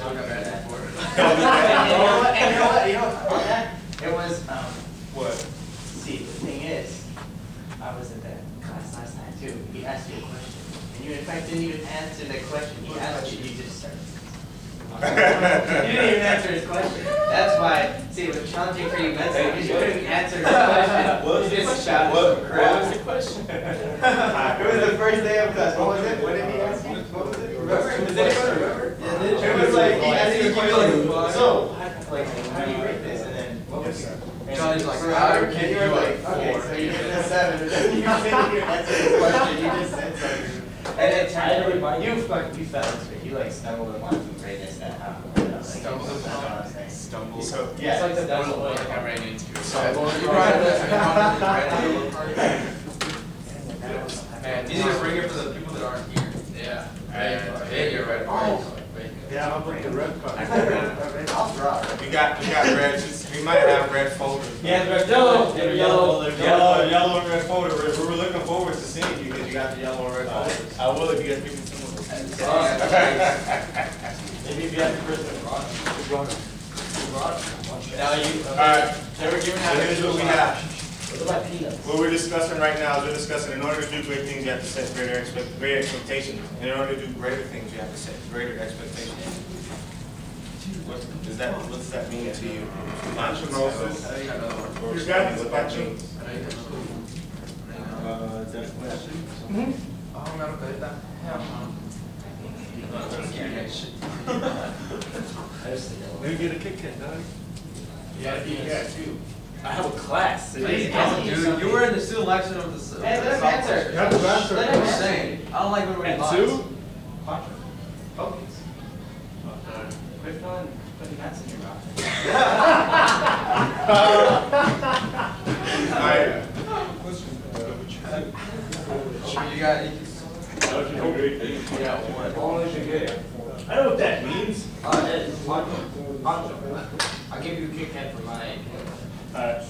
John got mad at And you know what, and you know what, you know what, on that, it was, um, What? see, the thing is, I was in that class last night too, he asked you a question, and you in fact didn't even answer the question he asked you, you just started. You didn't even answer his question, that's why, see, it was challenging for you mentally, because you couldn't answer his question. What was You the just question? shouted What, what was the question? It was the first day of class, what was it, what did he ask you, what was it, remember, does anyone remember? It was like, he asked you a question, so, like, how do you rate this, and then, what was it? Johnny's like, For "I our would give you you were like, okay, so you're giving a seven, and then you didn't even answer his question, you just said something. And it turned out, you fuck, you fell into it, you like stumbled upon some greatness that happened. Stumbled That's all upon. I'm saying. Stumble. So- Yeah. It's like the That's devil, like I ran into. So- You brought it up, you brought it up, you ran into it. Man, You need to bring it for the people that aren't here. Yeah. Yeah, you're right. Oh. Yeah, how about the red card? I'll draw. We got, we got red, we might have red folders. Yeah, red yellow, Yellow, yellow, yellow, yellow and red folder, we we were looking forward to seeing you because you got the yellow and red uh, folders. I will if you guys give me some of those. Maybe if you have the first Now you, alright, so we're giving out, here's what we have. What about peanuts? What we're discussing right now is we're discussing, in order to do great things, you have to set greater expect, greater expectations. And in order to do greater things, you have to set greater expectations. What, does that, what does that mean to you? Montrose? I got another one. You got what that means? I got another one. Uh, is that a question? Oh, me ahorita. Hell. Maybe get a Kit Kat, dog. Yeah, yeah, too. I have a class. Please, Don't, dude, you were in the student election of the. s- of Hey, the let him answer. You have to answer. Let I'm him just answer. I don't like when everybody At lies. two? Focus. Quit putting, putting nuts in your mouth. Alright, Oh, You got, you Yeah, one. I know what that means. Uh, it's poncho, poncho. I'll give you a Kit Kat for my. I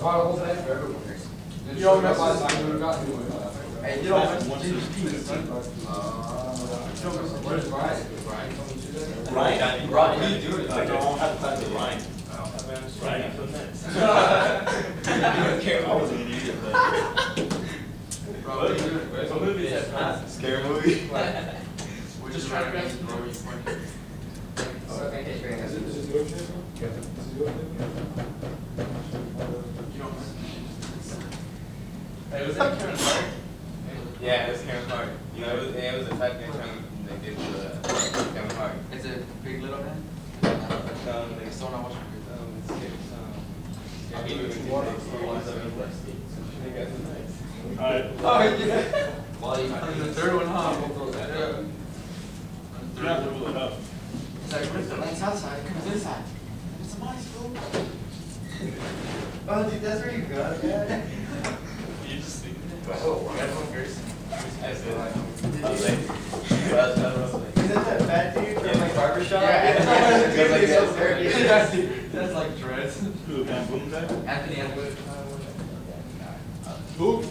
bought a whole bag for everyone. You don't mess with. You don't mess with ginger peas. Where's Brian? Brian told me to do. Right, Right, you do it. I don't have time to rhyme. Right. I don't care, I wasn't an idiot, but. What are you doing? Where's the movie that scary movie? We're just trying to get bro, you point. You don't mess with Hey, was that Kevin Hart? Yeah, it was Kevin Hart. You know, it was, it was a fact that time they did the Kevin Hart. Is it Big Little Man? Um, they Still not watching. um, it's, it's, um, yeah, he was in the series of University. You guys are nice. Alright. Oh, yeah. Well, you. On the third one, huh? Both those. Yeah. On the You have third to one. pull it up. It's like, where's the lights outside, comes inside. It's a mice, fool. Oh, dude, that's where you got it. You just think. Oh, Everyone hears. I said, like, I was like, I was, I was like, Is that that fat dude from like barbershop? Yeah. Dude, like, so That's, serious. that's like dreads. Who, Van Boom guy? Anthony Anderson. Who?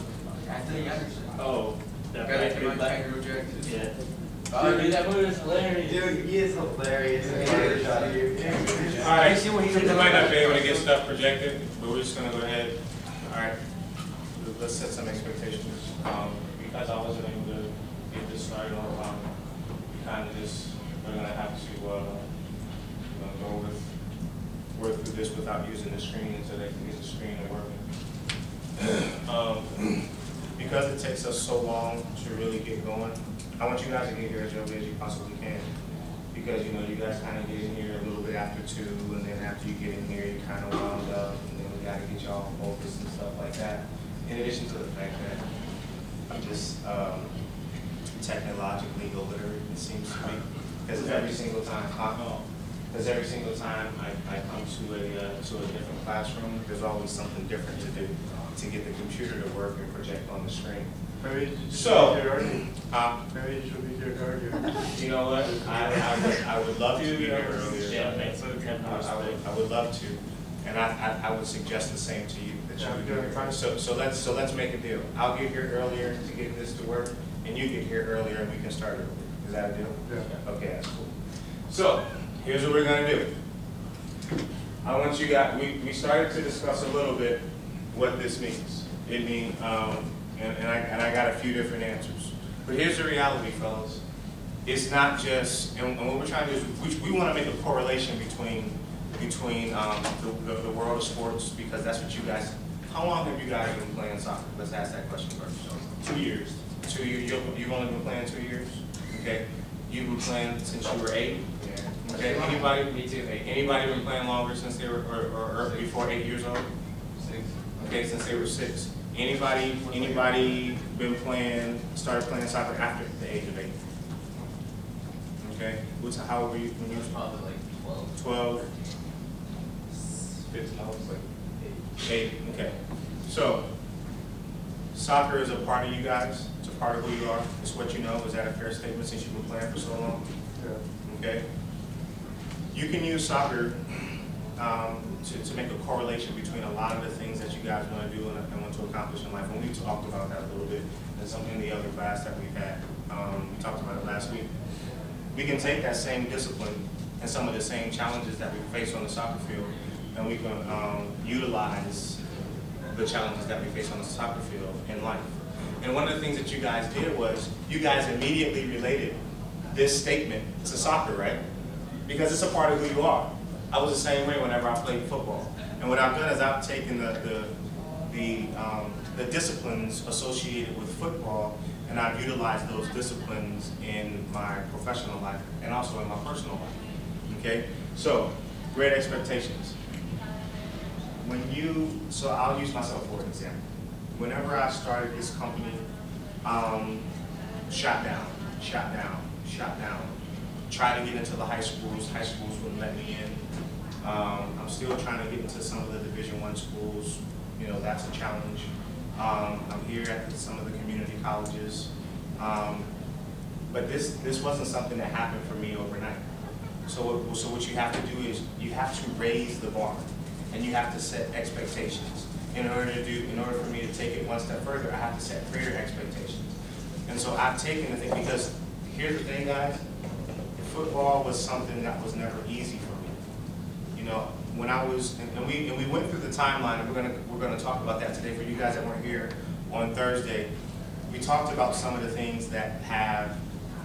Anthony Anderson. Oh. That Guy that black came kid out black- Kangaroo Jack. Yeah. Oh, dude, that movie was hilarious. Dude, he is hilarious. in barbershop, dude. Alright, we might not be able to get stuff projected, but we're just gonna go ahead, alright, let's set some expectations. Um, because I wasn't able to get this started on time, we kind of just, we're gonna have to, uh, you know, go with, work through this without using the screen until they can get the screen working. Um, because it takes us so long to really get going, I want you guys to get here as early as you possibly can because, you know, you guys kind of get in here a little bit after two, and then after you get in here, you kind of wound up, and then we gotta get y'all focused and stuff like that. In addition to the fact that I'm just, um, technologically illiterate, it seems to me, because every single time, because every single time I, I come to a, uh, to a different classroom, there's always something different to do to get the computer to work and project on the screen. Maybe you should So- be. You should be here earlier. You know what, I, I would, I would love to be here Yeah, thanks for I I would, I would love to, and I, I, I would suggest the same to you, that you would here. So, so let's, so let's make a deal. I'll get here earlier to get this to work, and you get here earlier and we can start earlier. Is that a deal? Yeah. Okay, that's cool. So, here's what we're gonna do. I want you guys, we, we started to discuss a little bit what this means. It means, um, and, and I, and I got a few different answers. But here's the reality, fellas. It's not just, and, and what we're trying to do is, we, we wanna make a correlation between, between, um, the, the, the world of sports, because that's what you guys, how long have you guys been playing soccer? Let's ask that question first. Two years. Two years, you've, you've only been playing two years? Okay. You've been playing since you were eight? Yeah. Okay, anybody, Me too. anybody been playing longer since they were, or, or, or before eight years old? Six. Okay, since they were six. Anybody, anybody been playing, started playing soccer after the age of eight? Okay, what's, how old were you when It was probably like twelve. twelve? Fifteen, I was like eight. Eight, okay. So, soccer is a part of you guys, it's a part of who you are, it's what you know, is that a fair statement since you've been playing for so long? Yeah. okay? You can use soccer um, to, to make a correlation between a lot of the things that you guys want to do and, and want to accomplish in life. And we talked about that a little bit in some in the other class that we've had. Um, we talked about it last week. We can take that same discipline and some of the same challenges that we face on the soccer field, and we can um, utilize the challenges that we face on the soccer field in life. And one of the things that you guys did was you guys immediately related this statement to soccer, right? Because it's a part of who you are. I was the same way whenever I played football. And what I've done is I've taken the, the, the, um, the disciplines associated with football and I've utilized those disciplines in my professional life and also in my personal life. Okay? So, great expectations. When you, so I'll use myself for an example. Whenever I started this company, um, shot down, shot down, shot down. Tried to get into the high schools, high schools wouldn't let me in. Um, I'm still trying to get into some of the Division One schools, you know, that's a challenge. Um, I'm here at some of the community colleges. Um, but this, this wasn't something that happened for me overnight. So, what- so what you have to do is, you have to raise the bar, and you have to set expectations. In order to do, in order for me to take it one step further, I have to set greater expectations. And so I've taken the thing, because here's the thing, guys, football was something that was never easy for me. You know, when I was, and and we, and we went through the timeline, and we're gonna, we're gonna talk about that today for you guys that weren't here on Thursday. We talked about some of the things that have,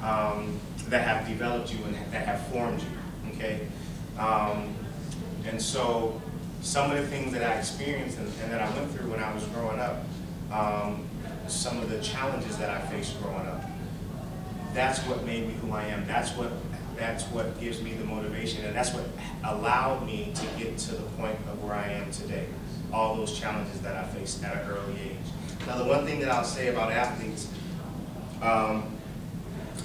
um, that have developed you and that have formed you, okay? Um, and so, some of the things that I experienced and, and that I went through when I was growing up, um, some of the challenges that I faced growing up, that's what made me who I am. That's what that's what gives me the motivation, and that's what allowed me to get to the point of where I am today. All those challenges that I faced at an early age. Now, the one thing that I'll say about athletes, um,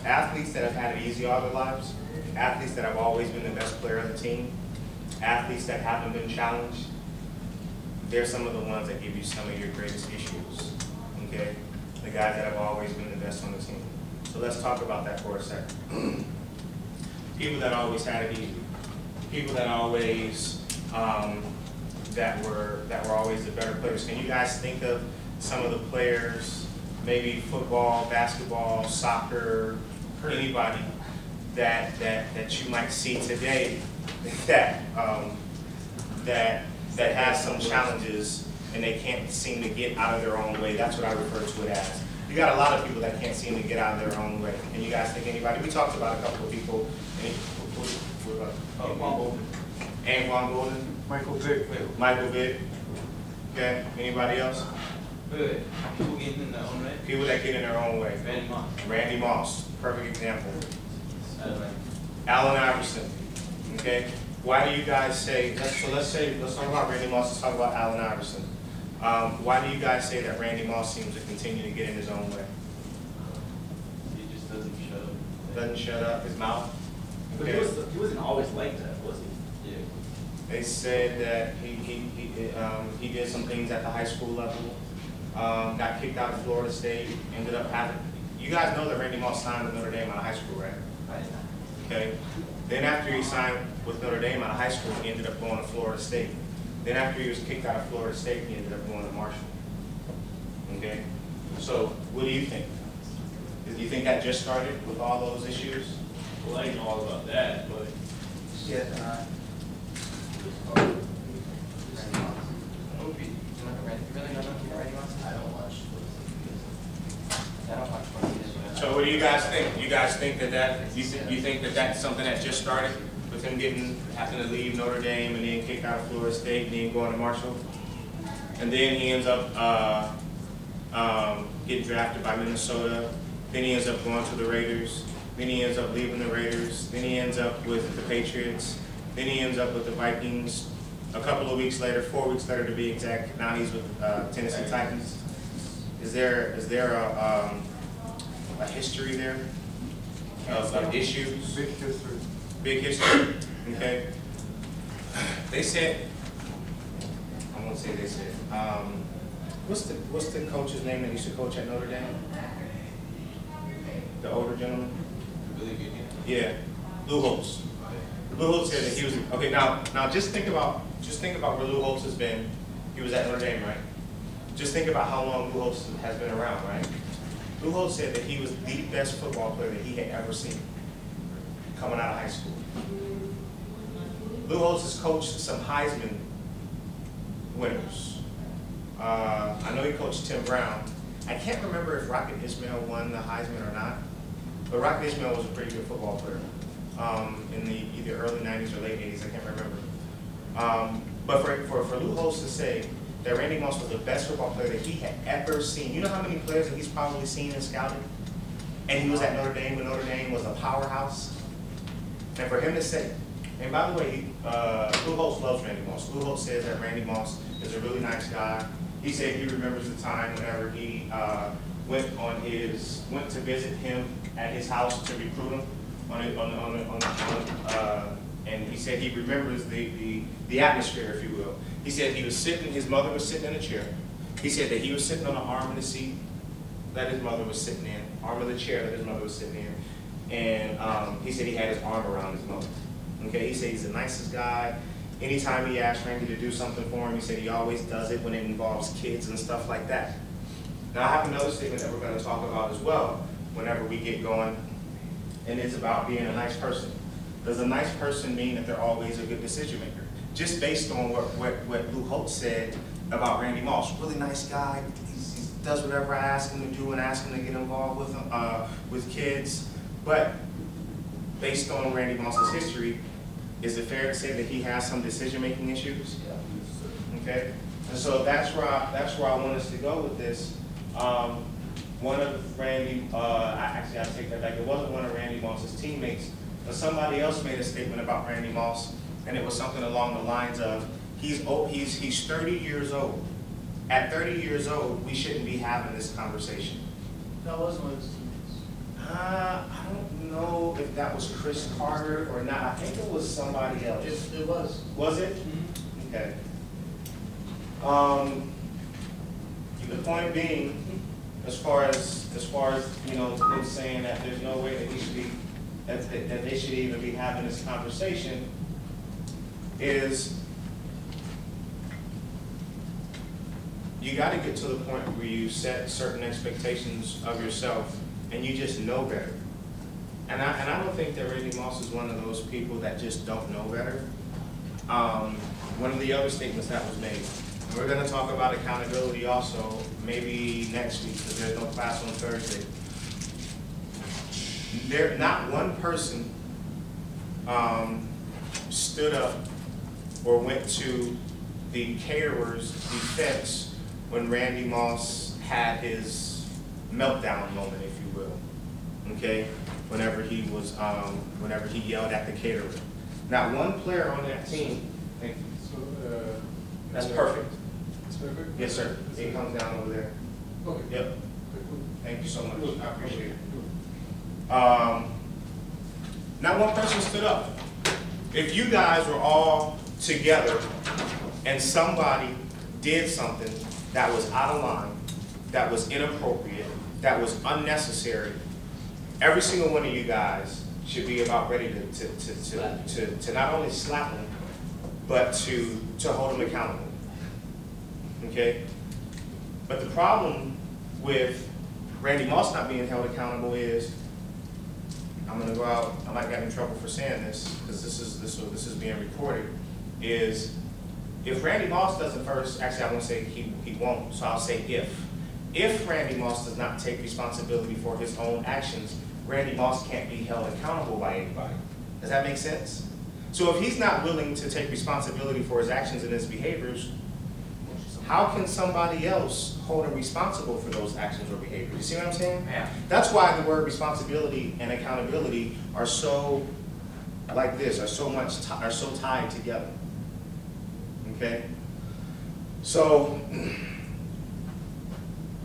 athletes that have had it easy all their lives, athletes that have always been the best player on the team, athletes that haven't been challenged, they're some of the ones that give you some of your greatest issues. Okay, the guys that have always been the best on the team. So let's talk about that for a second. People that always had it easy. People that always, um, that were, that were always the better players. Can you guys think of some of the players, maybe football, basketball, soccer, anybody that, that, that you might see today that, um, that, that has some challenges and they can't seem to get out of their own way. That's what I refer to it as. You got a lot of people that can't seem to get out of their own way. Can you guys think anybody? We talked about a couple of people. Any, who- who- who about- Oh, Juan Bolden. Golden, Michael Vick. Michael Vick. Okay, anybody else? Good. People getting in their own way. People that get in their own way. Randy Moss. Randy Moss, perfect example. I. Allen Iverson, okay? Why do you guys say, let's, so let's say, let's talk about Randy Moss, let's talk about Allen Iverson. Um, why do you guys say that Randy Moss seems to continue to get in his own way? He just doesn't shut up. Doesn't shut up, his mouth? But he was, he wasn't always like that, was he? Yeah. They said that he, he, he, um, he did some things at the high school level, um, got kicked out of Florida State, ended up having, you guys know that Randy Moss signed with Notre Dame out of high school, right? Okay? Then after he signed with Notre Dame out of high school, he ended up going to Florida State. Then after he was kicked out of Florida State, he ended up going to Marshall. Okay? So what do you think? Do you think that just started with all those issues? Well, I ain't know all about that, but Yes, and I. Randy Moss. You remember Randy, you really don't know who Randy Moss is? I don't watch. I don't watch sports either. So what do you guys think? You guys think that that, you think, you think that that's something that just started with him getting, having to leave Notre Dame and then kicked out of Florida State and then going to Marshall? And then he ends up, uh, um, getting drafted by Minnesota. Then he ends up going to the Raiders. Then he ends up leaving the Raiders. Then he ends up with the Patriots. Then he ends up with the Vikings. A couple of weeks later, four weeks later to be exact, now he's with, uh, Tennessee Titans. Is there, is there a, um, a history there of, of issues? Big history. Big history, okay? They said, I won't say they said, um, what's the, what's the coach's name that used to coach at Notre Dame? The older gentleman? Yeah, Lou Holtz. Lou Holtz said that he was, okay, now, now just think about, just think about where Lou Holtz has been. He was at Notre Dame, right? Just think about how long Lou Holtz has been around, right? Lou Holtz said that he was the best football player that he had ever seen coming out of high school. Lou Holtz has coached some Heisman winners. Uh, I know he coached Tim Brown. I can't remember if Rocket Ismail won the Heisman or not, but Rocket Ismail was a pretty good football player um, in the either early 90s or late 80s, I can't remember. Um, but for, for, for Lou Holtz to say that Randy Moss was the best football player that he had ever seen, you know how many players that he's probably seen and scouted? And he was at Notre Dame when Notre Dame was a powerhouse. And for him to say, and by the way, uh, Lou Holtz loves Randy Moss. Lou Holtz says that Randy Moss is a really nice guy. He said he remembers the time whenever he uh, went on his went to visit him at his house to recruit him on a, on a, on, a, on, a, uh, and he said he remembers the, the the atmosphere, if you will. He said he was sitting, his mother was sitting in a chair. He said that he was sitting on an arm in the seat that his mother was sitting in, arm of the chair that his mother was sitting in, and um, he said he had his arm around his mother. Okay, he said he's the nicest guy. Anytime he asks Randy to do something for him, he said he always does it when it involves kids and stuff like that. Now, I have another statement that we're going to talk about as well whenever we get going, and it's about being a nice person. Does a nice person mean that they're always a good decision maker? Just based on what, what, what Lou Holtz said about Randy Moss, really nice guy, He's- he does whatever I ask him to do and ask him to get involved with, uh, with kids, but based on Randy Moss's history, is it fair to say that he has some decision-making issues? Okay, and so that's where I, that's where I want us to go with this. Um, one of Randy, uh, I, actually, I take that back, it wasn't one of Randy Moss's teammates, but somebody else made a statement about Randy Moss, and it was something along the lines of, he's, oh, he's, he's thirty years old. At thirty years old, we shouldn't be having this conversation. That was one of his teammates. Uh, I don't know if that was Cris Carter or not, I think it was somebody else. It, it was. Was it? Okay. Um, the point being, as far as, as far as, you know, him saying that there's no way that he should be, that, that that they should even be having this conversation, is you gotta get to the point where you set certain expectations of yourself and you just know better. And I, and I don't think that Randy Moss is one of those people that just don't know better. Um, one of the other statements that was made, we're gonna talk about accountability also, maybe next week, because there's no class on Thursday. There, not one person, um, stood up or went to the caterer's defense when Randy Moss had his meltdown moment, if you will. Okay, whenever he was, um, whenever he yelled at the caterer. Not one player on that team, thank you. So, uh. That's perfect. Yes, sir. It comes down over there. Okay. Yep, thank you so much. I appreciate it. Um, not one person stood up. If you guys were all together and somebody did something that was out of line, that was inappropriate, that was unnecessary, every single one of you guys should be about ready to, to, to, to, to, to not only slap them, but to, to hold them accountable. Okay? But the problem with Randy Moss not being held accountable is, I'm gonna go out, I might get in trouble for saying this, because this is, this, is- this is being recorded, is if Randy Moss doesn't first, actually, I won't say he, he won't, so I'll say if. If Randy Moss does not take responsibility for his own actions, Randy Moss can't be held accountable by anybody. Does that make sense? So if he's not willing to take responsibility for his actions and his behaviors, how can somebody else hold him responsible for those actions or behaviors? You see what I'm saying? Yeah. That's why the word responsibility and accountability are so, like this, are so much, are so tied together. Okay? So,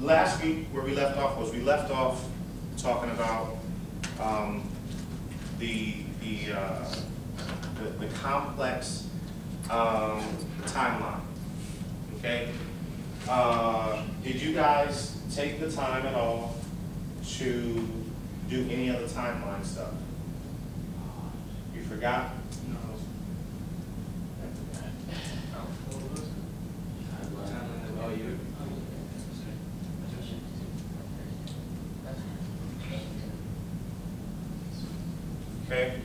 last week, where we left off was, we left off talking about, um, the, the, uh, the, the complex, um, timeline. Okay? Uh, did you guys take the time at all to do any of the timeline stuff? You forgot? Oh, you. Okay?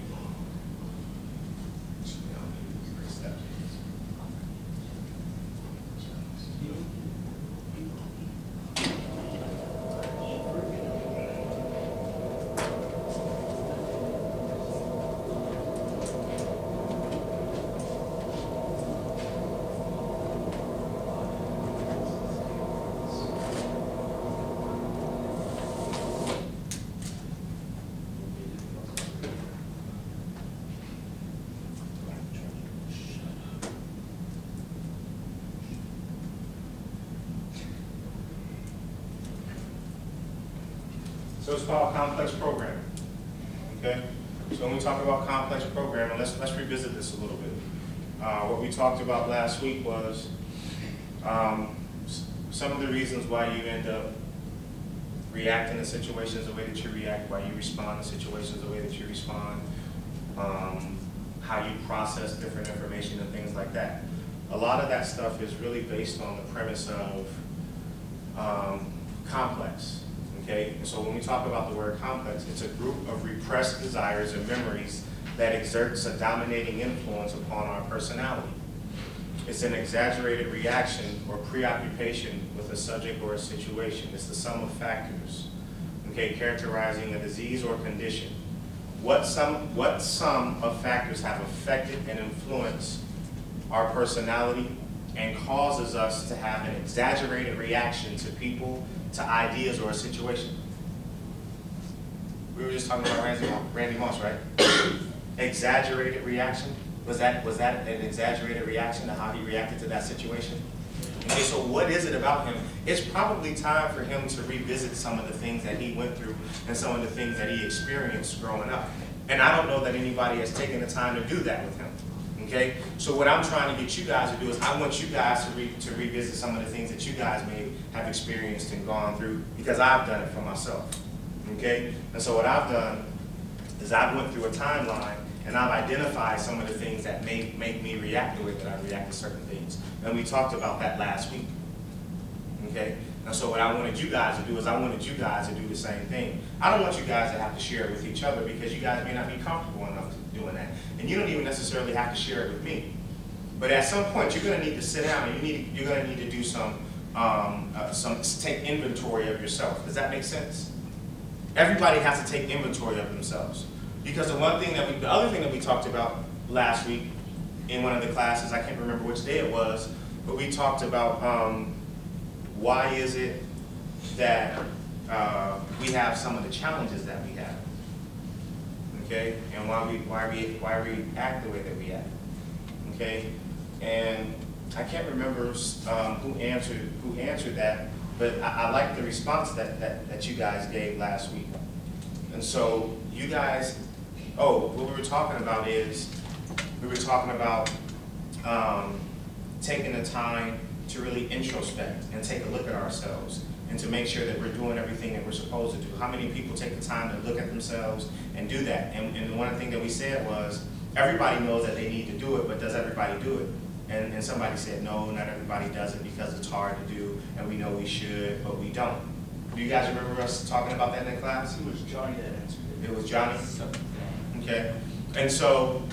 So it's called complex programming, okay? So when we talk about complex programming, let's, let's revisit this a little bit. Uh, what we talked about last week was, um, some of the reasons why you end up reacting to situations the way that you react, why you respond to situations the way that you respond, um, how you process different information and things like that. A lot of that stuff is really based on the premise of, um, complex, okay? And so when we talk about the word complex, it's a group of repressed desires and memories that exerts a dominating influence upon our personality. It's an exaggerated reaction or preoccupation with a subject or a situation. It's the sum of factors, okay, characterizing a disease or condition. What sum, what sum of factors have affected and influenced our personality and causes us to have an exaggerated reaction to people, to ideas, or a situation. We were just talking about Randy, Randy Moss, right? Exaggerated reaction? Was that, was that an exaggerated reaction to how he reacted to that situation? Okay, so what is it about him? It's probably time for him to revisit some of the things that he went through and some of the things that he experienced growing up. And I don't know that anybody has taken the time to do that with him. Okay? So what I'm trying to get you guys to do is I want you guys to re, to revisit some of the things that you guys may have experienced and gone through because I've done it for myself. Okay? And so what I've done is I've went through a timeline and I've identified some of the things that may make me react the way that I react to certain things. And we talked about that last week. Okay? And so what I wanted you guys to do is I wanted you guys to do the same thing. I don't want you guys to have to share it with each other because you guys may not be comfortable enough doing that. And you don't even necessarily have to share it with me. But at some point, you're gonna need to sit down and you need, you're gonna need to do some, um, uh, some, take inventory of yourself. Does that make sense? Everybody has to take inventory of themselves. Because the one thing that we, the other thing that we talked about last week in one of the classes, I can't remember which day it was, but we talked about, um, why is it that, uh, we have some of the challenges that we? Okay, and why we, why we, why we act the way that we act? Okay, and I can't remember, um, who answered, who answered that, but I, I like the response that, that, that you guys gave last week. And so, you guys, oh, what we were talking about is, we were talking about, um, taking the time to really introspect and take a look at ourselves and to make sure that we're doing everything that we're supposed to do. How many people take the time to look at themselves and do that? And, and one thing that we said was, everybody knows that they need to do it, but does everybody do it? And, and somebody said, no, not everybody does it because it's hard to do, and we know we should, but we don't. Do you guys remember us talking about that in the class? It was Johnny that answered it. It was Johnny? Okay, and so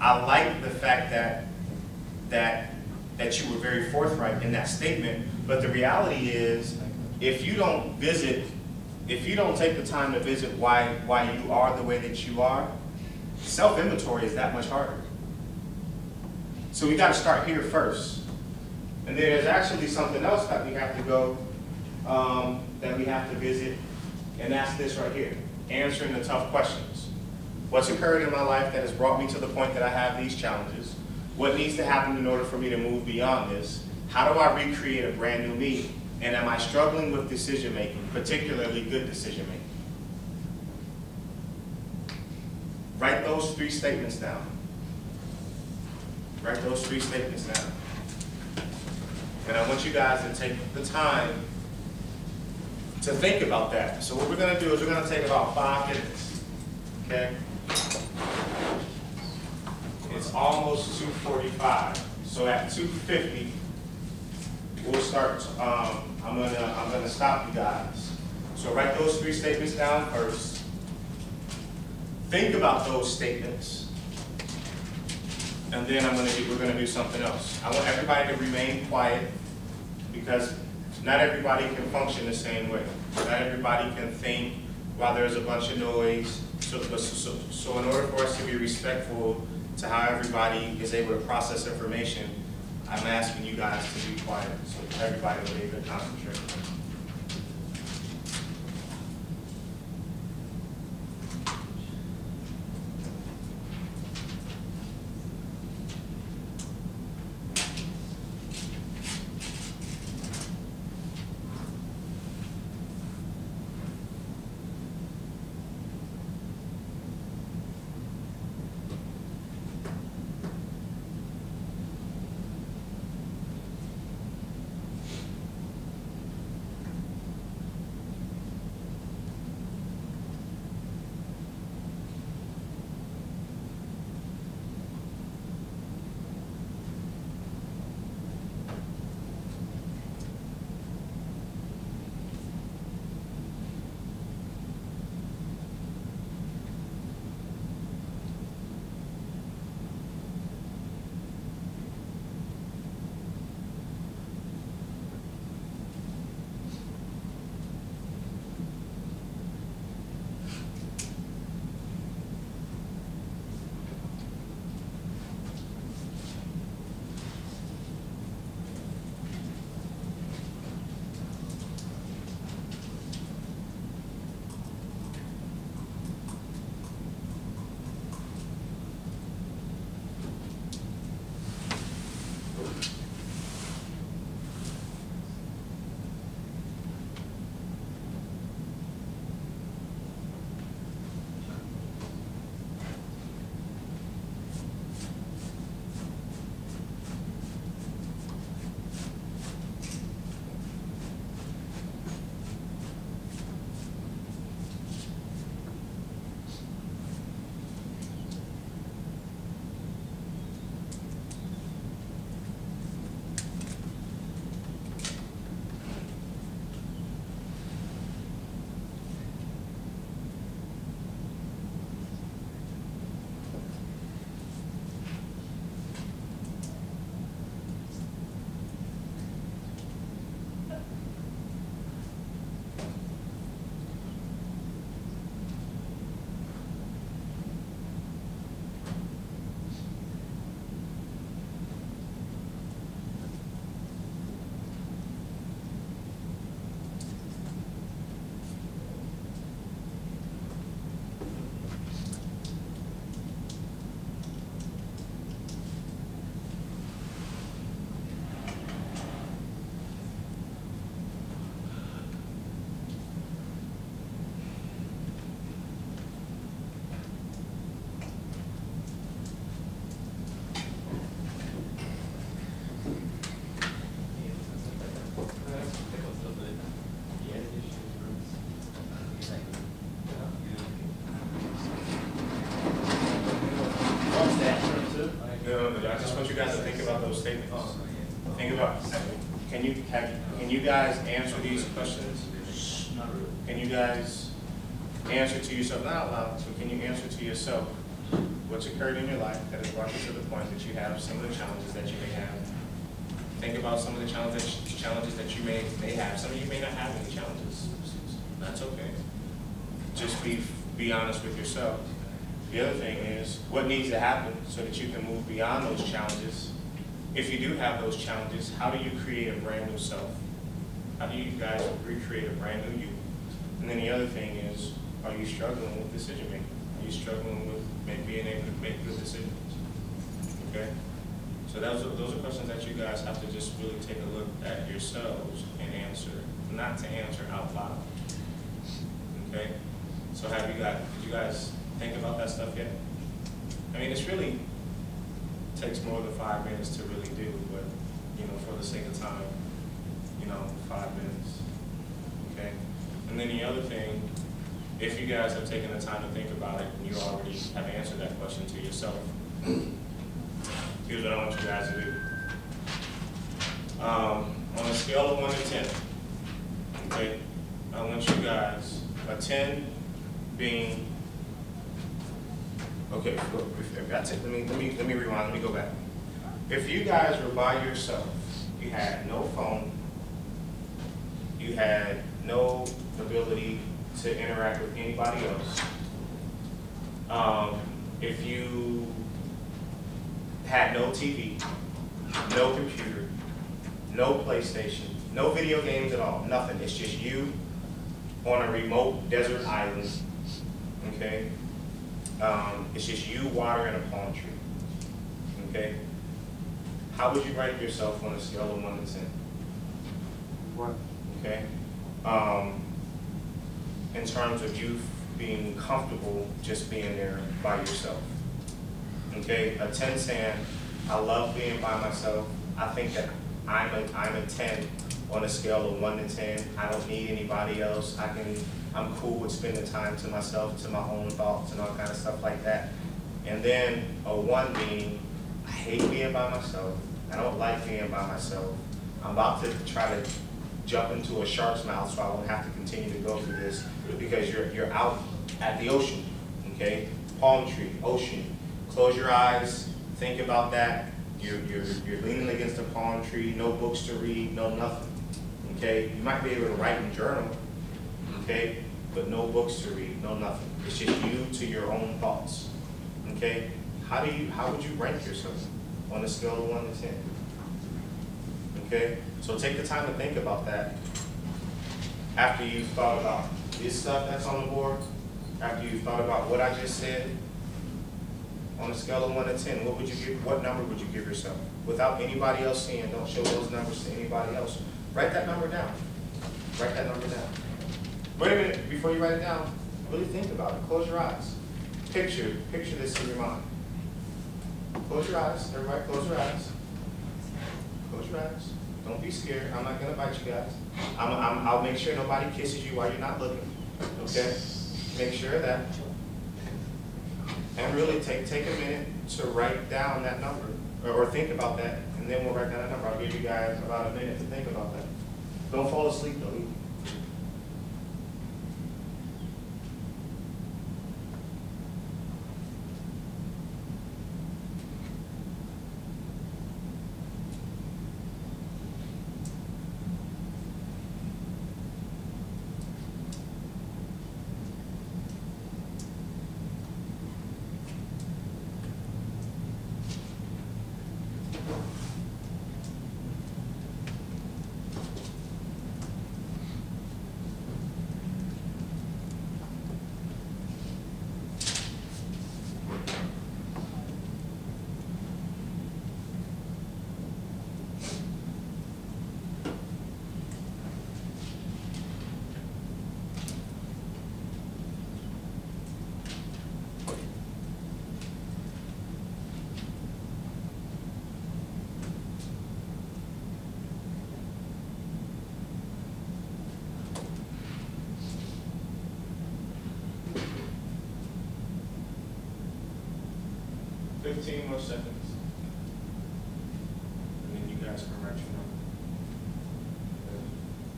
I like the fact that, that, that you were very forthright in that statement, but the reality is, if you don't visit, if you don't take the time to visit why, why you are the way that you are, self-inventory is that much harder. So we gotta start here first. And there's actually something else that we have to go, um, that we have to visit, and that's this right here, answering the tough questions. What's occurred in my life that has brought me to the point that I have these challenges? What needs to happen in order for me to move beyond this? How do I recreate a brand new me? And am I struggling with decision making, particularly good decision making? Write those three statements down. Write those three statements down. And I want you guys to take the time to think about that. So what we're gonna do is we're gonna take about five minutes, okay? It's almost two forty-five, so at two fifty, we'll start, um, I'm gonna, I'm gonna stop you guys. So write those three statements down first. Think about those statements. And then I'm gonna do, we're gonna do something else. I want everybody to remain quiet because not everybody can function the same way. Not everybody can think while there's a bunch of noise. So, so, so in order for us to be respectful to how everybody is able to process information, I'm asking you guys to be quiet, so everybody will be able to concentrate. Guys answer these questions? Can you guys answer to yourself, not out loud, but can you answer to yourself what's occurred in your life that has brought you to the point that you have some of the challenges that you may have? Think about some of the challenges, challenges that you may, may have. Some of you may not have any challenges. That's okay. Just be, be honest with yourself. The other thing is, what needs to happen so that you can move beyond those challenges? If you do have those challenges, how do you create a brand new self? How do you guys recreate a brand new you? And then the other thing is, are you struggling with decision making? Are you struggling with being able to make good decisions? Okay? So those are, those are questions that you guys have to just really take a look at yourselves and answer, not to answer out loud. Okay? So have you guys, did you guys think about that stuff yet? I mean, it's really, takes more than five minutes to really do, but, you know, for the sake of time, know, five minutes. Okay? And then the other thing, if you guys have taken the time to think about it, and you already have answered that question to yourself, here's what I want you guys to do. Um, on a scale of one to ten, okay, I want you guys, a ten being, okay, if- that's it, let me, let me, let me rewind, let me go back. If you guys were by yourself, you had no phone, you had no ability to interact with anybody else, um, if you had no TV, no computer, no PlayStation, no video games at all, nothing. It's just you on a remote desert island, okay? Um, it's just you, water, and a palm tree, okay? How would you rate yourself on a scale of one to ten? One. Okay? Um, in terms of you being comfortable just being there by yourself. Okay, a ten saying, I love being by myself. I think that I'm a, I'm a ten on a scale of one to ten. I don't need anybody else. I can, I'm cool with spending time to myself, to my own thoughts and all kind of stuff like that. And then a one being, I hate being by myself. I don't like being by myself. I'm about to try to jump into a shark's mouth so I won't have to continue to go through this because you're, you're out at the ocean, okay? Palm tree, ocean. Close your eyes, think about that. You're, you're, you're leaning against a palm tree, no books to read, no nothing, okay? You might be able to write in journal, okay? But no books to read, no nothing. It's just you to your own thoughts, okay? How do you, how would you rank yourself on a scale of one to ten? Okay, so take the time to think about that. After you've thought about this stuff that's on the board, after you've thought about what I just said, on a scale of one to ten, what would you give, what number would you give yourself? Without anybody else seeing, don't show those numbers to anybody else. Write that number down. Write that number down. Wait a minute, before you write it down, really think about it. Close your eyes. Picture, picture this in your mind. Close your eyes, everybody, close your eyes. Close your eyes. Don't be scared. I'm not gonna bite you guys. I'm, I'm, I'll make sure nobody kisses you while you're not looking. Okay? Make sure of that. And really take, take a minute to write down that number, or, or think about that, and then we'll write down that number. I'll give you guys about a minute to think about that. Don't fall asleep though. Fifteen more seconds. And then you guys can write your number.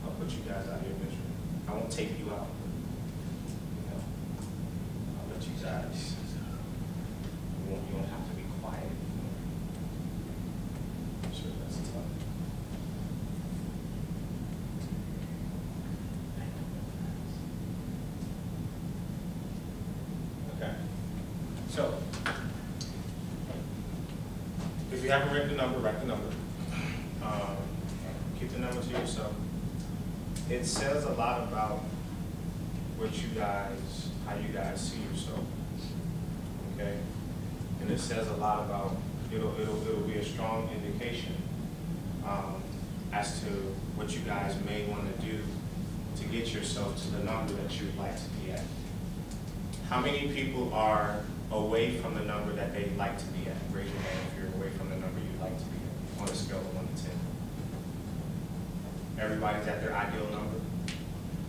I'll put you guys out of your misery. I won't take you out. You know, I'll let you guys, you won't, you don't have to be quiet. I'm sure that's tough. Okay, so, if you haven't written the number, write the number. Um, Keep the number to yourself. It says a lot about what you guys, how you guys see yourself. Okay? And it says a lot about, it'll, it'll, it'll be a strong indication um, as to what you guys may want to do to get yourself to the number that you'd like to be at. How many people are away from the number that they'd like to be at? Raise your hand if you're away from the number you'd like to be at, on a scale of one to ten. Everybody's at their ideal number?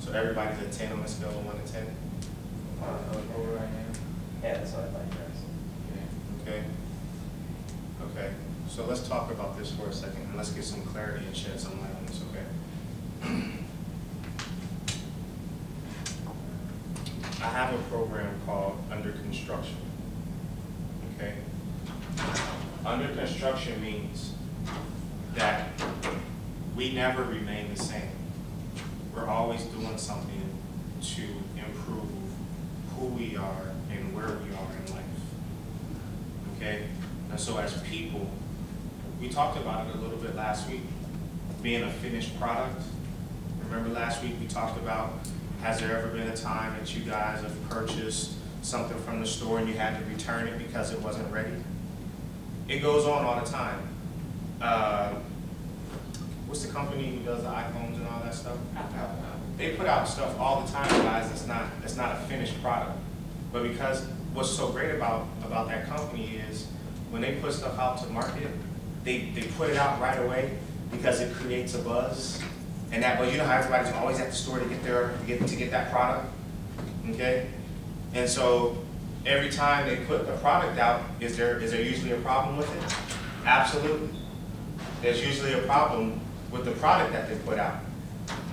So everybody's a ten on a scale of one to ten? Uh, over right. Yeah, that's what I like, guys. Okay? Okay, so let's talk about this for a second, and let's get some clarity and shed some light on this, okay? I have a program called Under Construction, okay? Under construction means we never remain the same. We're always doing something to improve who we are and where we are in life. Okay? And so as people, we talked about it a little bit last week, being a finished product. Remember last week we talked about, has there ever been a time that you guys have purchased something from the store and you had to return it because it wasn't ready? It goes on all the time. Uh, What's the company who does the iPhones and all that stuff? They put out stuff all the time, guys, that's not, that's not a finished product. But because, what's so great about, about that company is, when they put stuff out to market, they, they put it out right away because it creates a buzz. And that, but you know how everybody's always at the store to get their, to get, to get that product, okay? And so, every time they put a product out, is there, is there usually a problem with it? Absolutely. There's usually a problem with the product that they put out.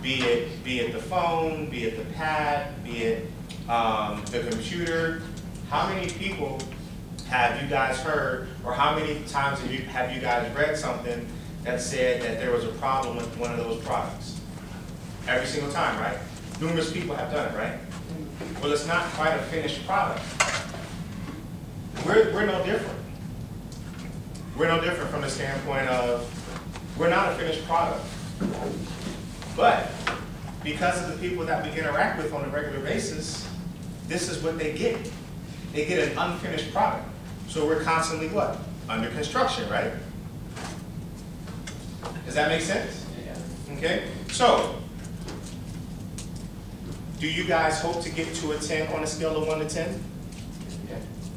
Be it, be it the phone, be it the pad, be it um, the computer. How many people have you guys heard, or how many times have you, have you guys read something that said that there was a problem with one of those products? Every single time, right? Numerous people have done it, right? Well, it's not quite a finished product. We're, we're no different. We're no different from the standpoint of, we're not a finished product. But because of the people that we interact with on a regular basis, this is what they get. They get an unfinished product. So we're constantly what? Under construction, right? Does that make sense? Yeah. Okay, so, do you guys hope to get to a ten on a scale of one to ten?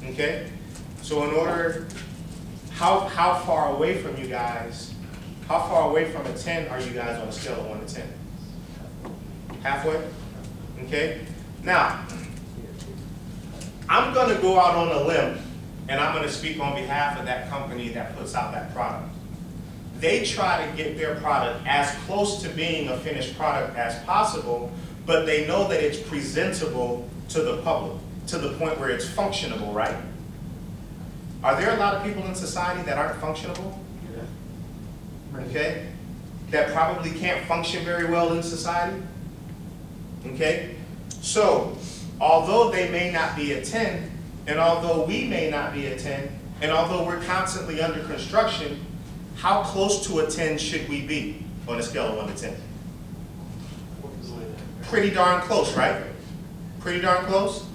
Okay, so in order, how, how far away from you guys, how far away from a ten are you guys on a scale of one to ten? Halfway? Okay, now, I'm gonna go out on a limb, and I'm gonna speak on behalf of that company that puts out that product. They try to get their product as close to being a finished product as possible, but they know that it's presentable to the public, to the point where it's functionable, right? Are there a lot of people in society that aren't functionable? Okay? That probably can't function very well in society? Okay? So, although they may not be a 10, and although we may not be a 10, and although we're constantly under construction, how close to a 10 should we be on a scale of 1 to 10? Pretty darn close, right? Pretty darn close?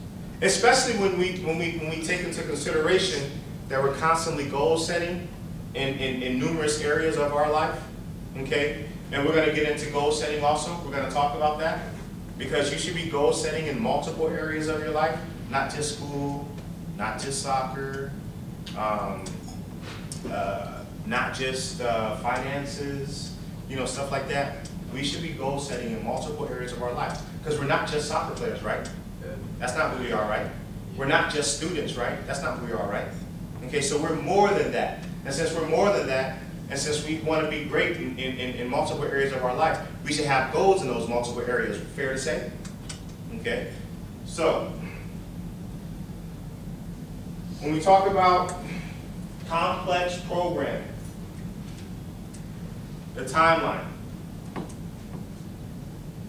Especially when we, when we, when we take into consideration that we're constantly goal setting in, in, in numerous areas of our life, okay? And we're gonna get into goal setting also, we're gonna talk about that. Because you should be goal setting in multiple areas of your life, not just school, not just soccer, um, uh, not just uh, finances, you know, stuff like that. We should be goal setting in multiple areas of our life. Because we're not just soccer players, right? That's not who we are, right? We're not just students, right? That's not who we are, right? Okay, so we're more than that. And since we're more than that, And since we want to be great in, in, in- multiple areas of our life, we should have goals in those multiple areas. Fair to say? Okay? So, when we talk about complex programming, the timeline.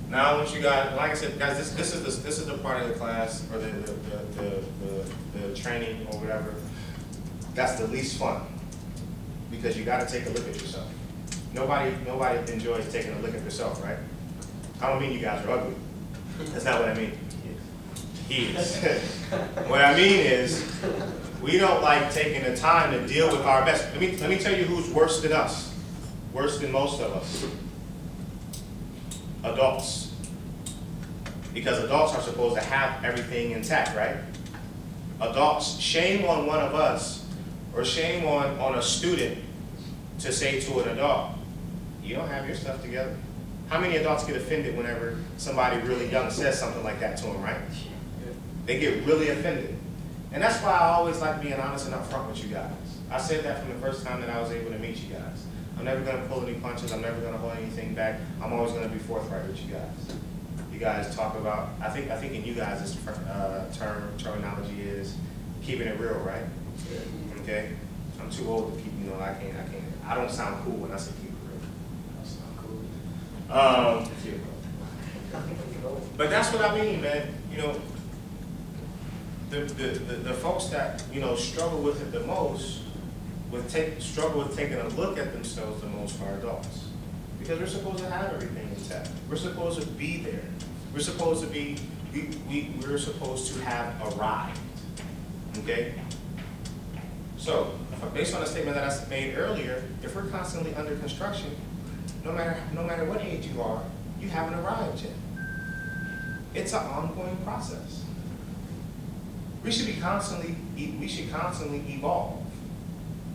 Now, want you guys, like I said, guys, this, this is the, this is the part of the class, or the, the, the, the, the training, or whatever, that's the least fun. Because you gotta take a look at yourself. Nobody, nobody enjoys taking a look at yourself, right? I don't mean you guys are ugly. That's not what I mean. He is. What I mean is, we don't like taking the time to deal with our best. Let me, let me tell you who's worse than us, worse than most of us. Adults. Because adults are supposed to have everything intact, right? Adults, shame on one of us, or shame on, on a student to say to an adult, you don't have your stuff together. How many adults get offended whenever somebody really young says something like that to them, right? They get really offended. And that's why I always like being honest and upfront with you guys. I said that from the first time that I was able to meet you guys. I'm never gonna pull any punches, I'm never gonna hold anything back, I'm always gonna be forthright with you guys. You guys talk about, I think, I think in you guys, uh, term, terminology is keeping it real, right? Okay? I'm too old to keep, you know, I can't, I can't, I don't sound cool when I say keep it real. I don't sound cool. Um, but that's what I mean, man, you know, the, the, the, the folks that, you know, struggle with it the most, with take, struggle with taking a look at themselves the most are adults. Because we're supposed to have everything intact. We're supposed to be there. We're supposed to be, we, we, we're supposed to have arrived. Okay? So, based on the statement that I made earlier, if we're constantly under construction, no matter, no matter what age you are, you haven't arrived yet. It's an ongoing process. We should be constantly, we should constantly evolve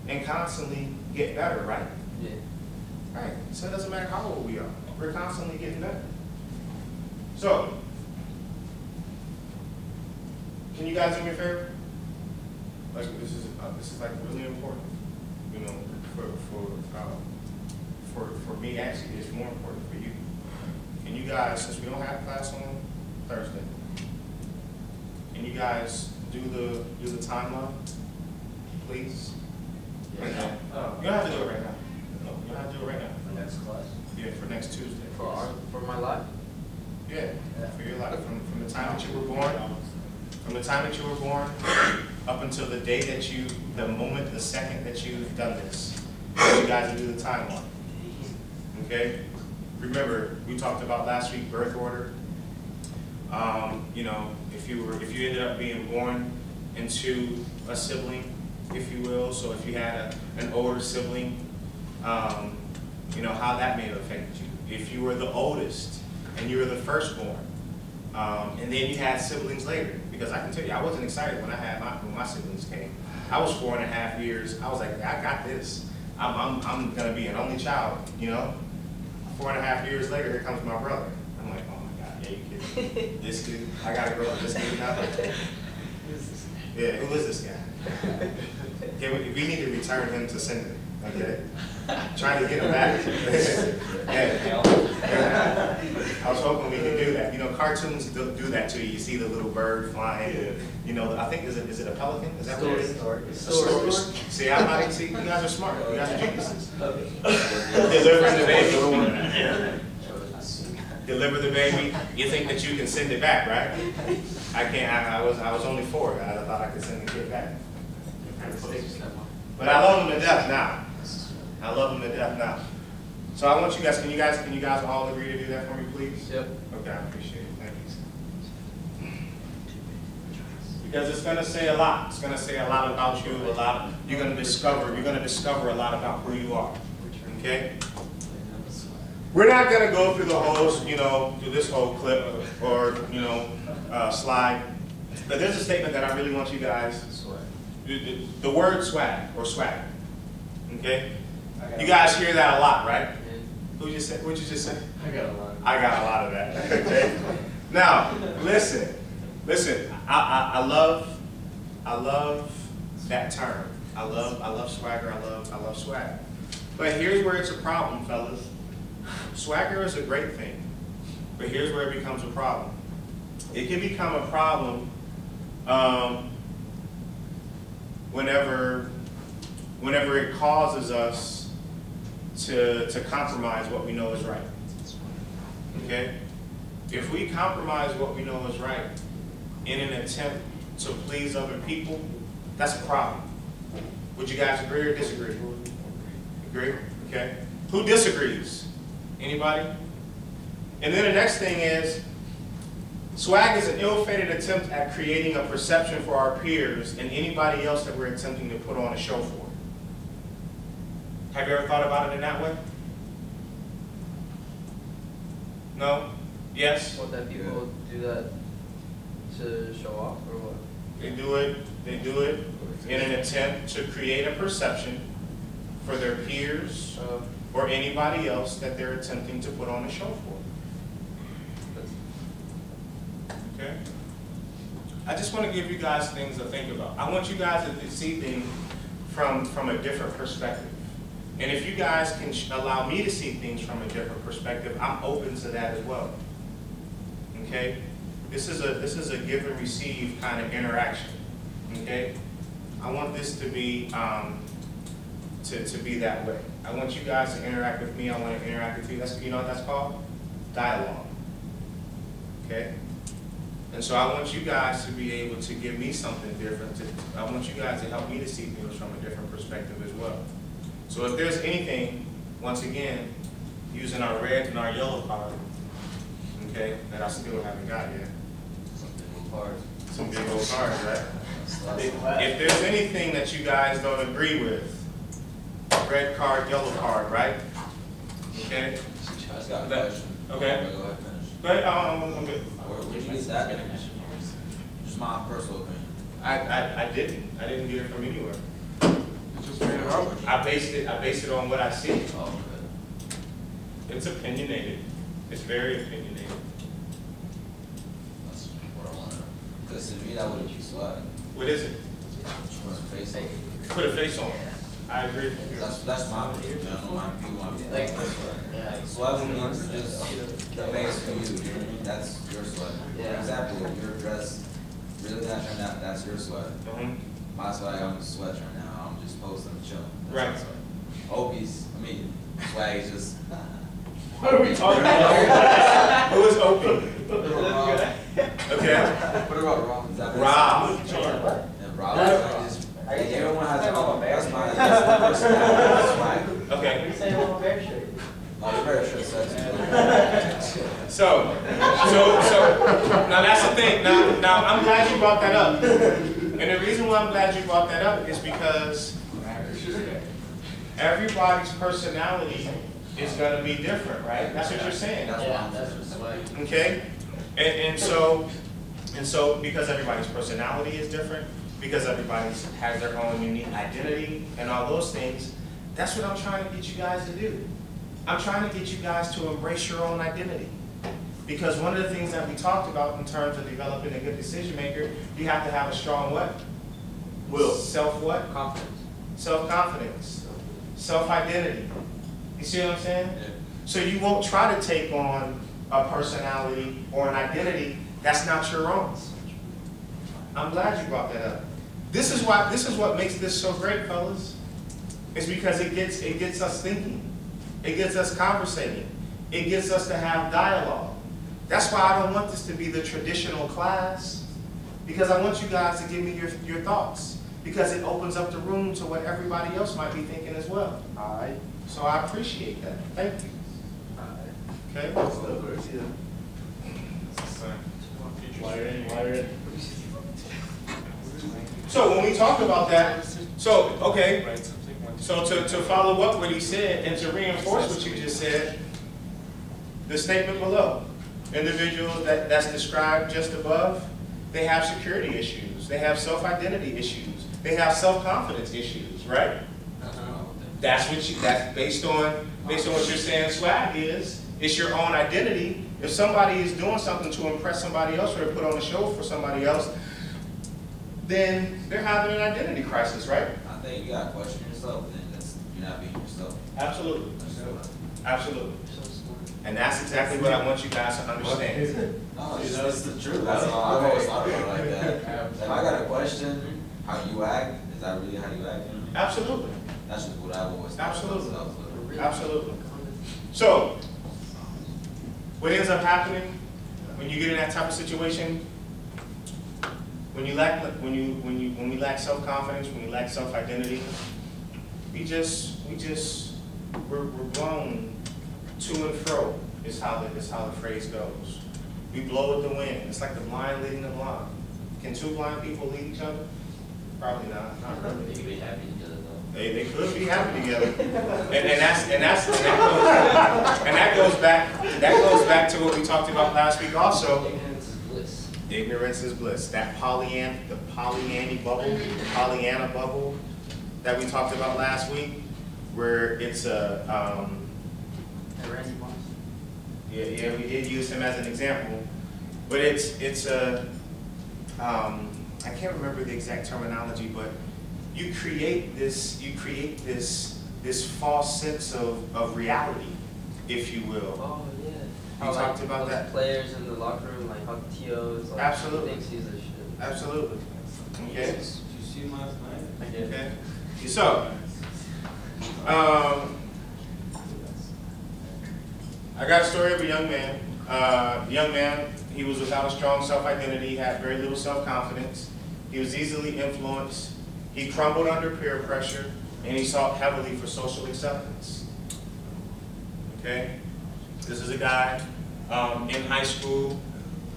and constantly get better, right? Yeah. Right, so it doesn't matter how old we are, we're constantly getting better. So, can you guys do me a favor? Like, this is, uh, this is like really important, you know, for, for, um, for, for me, actually, it's more important for you. Can you guys, since we don't have class on Thursday, can you guys do the, do the timeline, please? Right now. Oh. You don't have to do it right now. No, you don't have to do it right now. The next class? Yeah, for next Tuesday. For our, for my life? Yeah, for your life, from, from the time that you were born, from the time that you were born, up until the day that you, the moment, the second that you've done this. You guys do the timeline. Okay? Remember, we talked about last week birth order. Um, you know, if you were, if you ended up being born into a sibling, if you will, so if you had a, an older sibling, um, you know, how that may have affected you. If you were the oldest and you were the firstborn, um, and then you had siblings later, because I can tell you, I wasn't excited when I had my, when my siblings came. I was four and a half years, I was like, I got this. I'm, I'm, I'm gonna be an only child, you know? Four and a half years later, here comes my brother. I'm like, oh my God, yeah, you kidding? me? This dude, I gotta grow up this dude now? Yeah, who is this guy? Okay, we, we need to return him to sender, okay? Trying to get him back. Yeah. Yeah. I was hoping we could do that. You know, cartoons do, do that to you. You see the little bird flying. You know, I think is it is it a pelican? Is that what it is? Story. A story. See, I'm not. See, you guys are smart. You guys are geniuses. Delivering the baby. Deliver the baby. You think that you can send it back, right? I can't. I, I was I was only four. I thought I could send the kid back. But I love him to death now. I love them to death now. So I want you guys, can you guys, can you guys all agree to do that for me, please? Yep. Okay, I appreciate it, thank you. Because it's gonna say a lot, it's gonna say a lot about you, a lot, you're gonna discover, you're gonna discover a lot about who you are, okay? We're not gonna go through the whole, you know, through this whole clip or, you know, uh, slide, but there's a statement that I really want you guys, the, the- the word swag or swag, okay? You guys hear that a lot, right? Who just said, what'd you just say? I got a lot. I got a lot of that, okay? Now, listen, listen, I, I, I love, I love that term. I love, I love swagger, I love, I love swag. But here's where it's a problem, fellas. Swagger is a great thing, but here's where it becomes a problem. It can become a problem um, whenever, whenever it causes us to, to compromise what we know is right. Okay? If we compromise what we know is right in an attempt to please other people, that's a problem. Would you guys agree or disagree? Agree? Okay. Who disagrees? Anybody? And then the next thing is, swag is an ill-fated attempt at creating a perception for our peers and anybody else that we're attempting to put on a show for. Have you ever thought about it in that way? No? Yes? What, that people do that to show off, or what? They do it, they do it in an attempt to create a perception for their peers Uh, or anybody else that they're attempting to put on a show for. Okay? I just want to give you guys things to think about. I want you guys to see things from, from a different perspective. And if you guys can allow me to see things from a different perspective, I'm open to that as well. Okay? This is a, this is a give and receive kind of interaction. Okay? I want this to be, um, to, to be that way. I want you guys to interact with me, I want to interact with you. That's, you know what that's called? Dialogue. Okay? And so I want you guys to be able to give me something different. To, I want you guys to help me to see things from a different perspective as well. So if there's anything, once again, using our red and our yellow card, okay, that I still haven't got yet. Some big old cards, Some big old cards, right? If if there's anything that you guys don't agree with, red card, yellow card, right? Okay? I just got a question. okay. Go ahead, finish. Go ahead, um, I'm good. Where, where'd you get that? Just my personal opinion. I, I, I didn't, I didn't get it from anywhere. You just made it up? I based it, I based it on what I see. Oh, okay. It's opinionated. It's very opinionated. That's what I wanted. Because to me, that would be swag. What is it? Just want to face it. Put a face on it. I agree. That's, that's my opinion, you know, my view, my view. Like- Yeah. Swag means just the face for you, you know, that's your swag. For Yeah. example, if you're dressed really nice right now, that's your swag. Mhm. My swag, I'm in sweats right now, I'm just posting and chilling. That's Right. Opie's, I mean, swag is just. What are we talking about? Who is Opie? Okay. What about Rob? Is that Rob. And Rob, swag is, like, everyone has their own, that's my, that's my personality, swag. Okay. You say a little bear shirt. My very sure sexy. So, so, so, now that's the thing. Now, now, I'm glad you brought that up. And the reason why I'm glad you brought that up is because everybody's personality is gonna be different, right? That's what you're saying. That's what I'm that's saying. what's like. Okay? And, and so, and so because everybody's personality is different, because everybody has their own unique identity and all those things, that's what I'm trying to get you guys to do. I'm trying to get you guys to embrace your own identity. Because one of the things that we talked about in terms of developing a good decision maker, you have to have a strong what? Will. Self what? Confidence. Self-confidence, self-identity. You see what I'm saying? Yeah. So you won't try to take on a personality or an identity that's not your own. I'm glad you brought that up. This is why, this is what makes this so great, fellas. It's because it gets, it gets us thinking. It gets us conversating. It gets us to have dialogue. That's why I don't want this to be the traditional class, because I want you guys to give me your, your thoughts, because it opens up the room to what everybody else might be thinking as well. All right. So I appreciate that. Thank you. Okay? Wire in, wire in. So when we talk about that, so, okay, so to, to follow up what he said and to reinforce what you just said, the statement below, individuals that, that's described just above, they have security issues, they have self-identity issues, they have self-confidence issues, right? Uh-huh. That's what you, that's based on, based on what you're saying swag is, it's your own identity. If somebody is doing something to impress somebody else or to put on a show for somebody else, then they're having an identity crisis, right? I think you gotta question yourself, then that's, you you're not being yourself. Absolutely, absolutely. Absolutely. And that's exactly what I want you guys to understand. No, it's just the truth, that's all, I've always thought about it like that. If I got a question, how you act, is that really how you act? Absolutely, That's just what I've always. Absolutely. absolutely. So, what ends up happening when you get in that type of situation? When you lack, when you, when you, when we lack self-confidence, when we lack self-identity, we just, we just, we're, we're blown to and fro, is how the, is how the phrase goes. We blow with the wind, it's like the blind leading the blind. Can two blind people lead each other? Probably not, not really. They could be happy together though. They, they could be happy together. And, and that's, and that's, and that goes, and that goes back, that goes back to what we talked about last week also. Ignorance is bliss. Ignorance is bliss. That Pollyann, the Pollyanny bubble, the Pollyanna bubble that we talked about last week, where it's a, um, Randy Moss. yeah, yeah, we did use him as an example, but it's, it's a, um, I can't remember the exact terminology, but you create this, you create this, this false sense of, of reality, if you will. Oh, yeah. You How, like, talked about those that. Players in the locker room, like how T.O.'s like. Absolutely. Thinks he's a shit. Absolutely. Okay? Did you see him last night? I did. Okay. So, um, I got a story of a young man. Uh, young man, he was without a strong self-identity, had very little self-confidence. He was easily influenced. He crumbled under peer pressure, and he sought heavily for social acceptance. Okay? This is a guy um, in high school,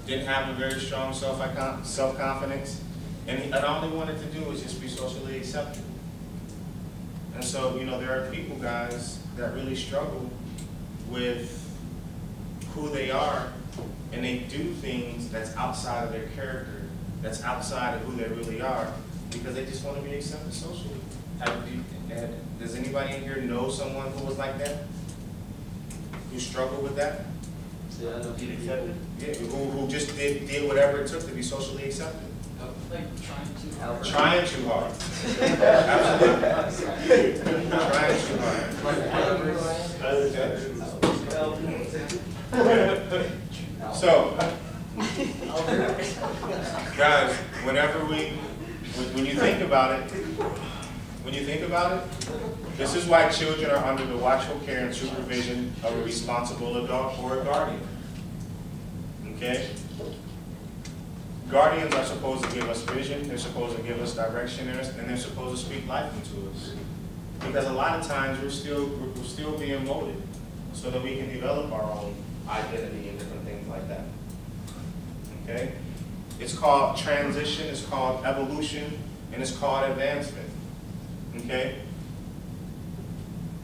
didn't have a very strong self self-confidence, and, and all he wanted to do was just be socially accepted. And so, you know, there are people, guys, that really struggle with who they are, and they do things that's outside of their character, that's outside of who they really are, because they just want to be accepted socially. Have you, and does anybody in here know someone who was like that? Who struggled with that? Yeah, I know Get people. accepted? Yeah, who, who just did, did whatever it took to be socially accepted. Oh, like trying to. Albert. Trying too hard. Absolutely. Trying too hard. Oh, so, guys, whenever we, when you think about it, when you think about it, this is why children are under the watchful care and supervision of a responsible adult or a guardian. Okay? Guardians are supposed to give us vision, they're supposed to give us direction, and they're- supposed to speak life into us. Because a lot of times, we're still, we're still being molded, so that we can develop our own identity and different things like that. Okay? It's called transition, it's called evolution, and it's called advancement. Okay?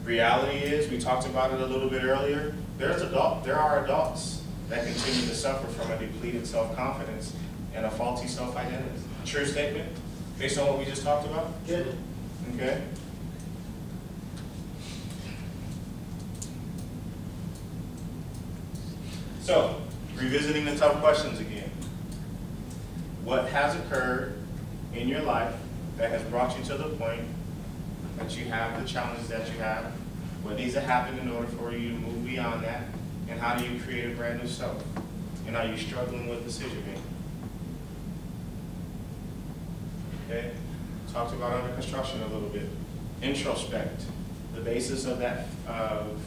Reality is, we talked about it a little bit earlier, there's adult, there are adults that continue to suffer from a depleted self-confidence and a faulty self-identity. True statement, based on what we just talked about? Good. Okay? So, revisiting the tough questions again. What has occurred in your life that has brought you to the point that you have the challenges that you have? What needs to happen in order for you to move beyond that? And how do you create a brand new self? And are you struggling with decision making? Okay? Talked about under construction a little bit. Introspect. The basis of that, of,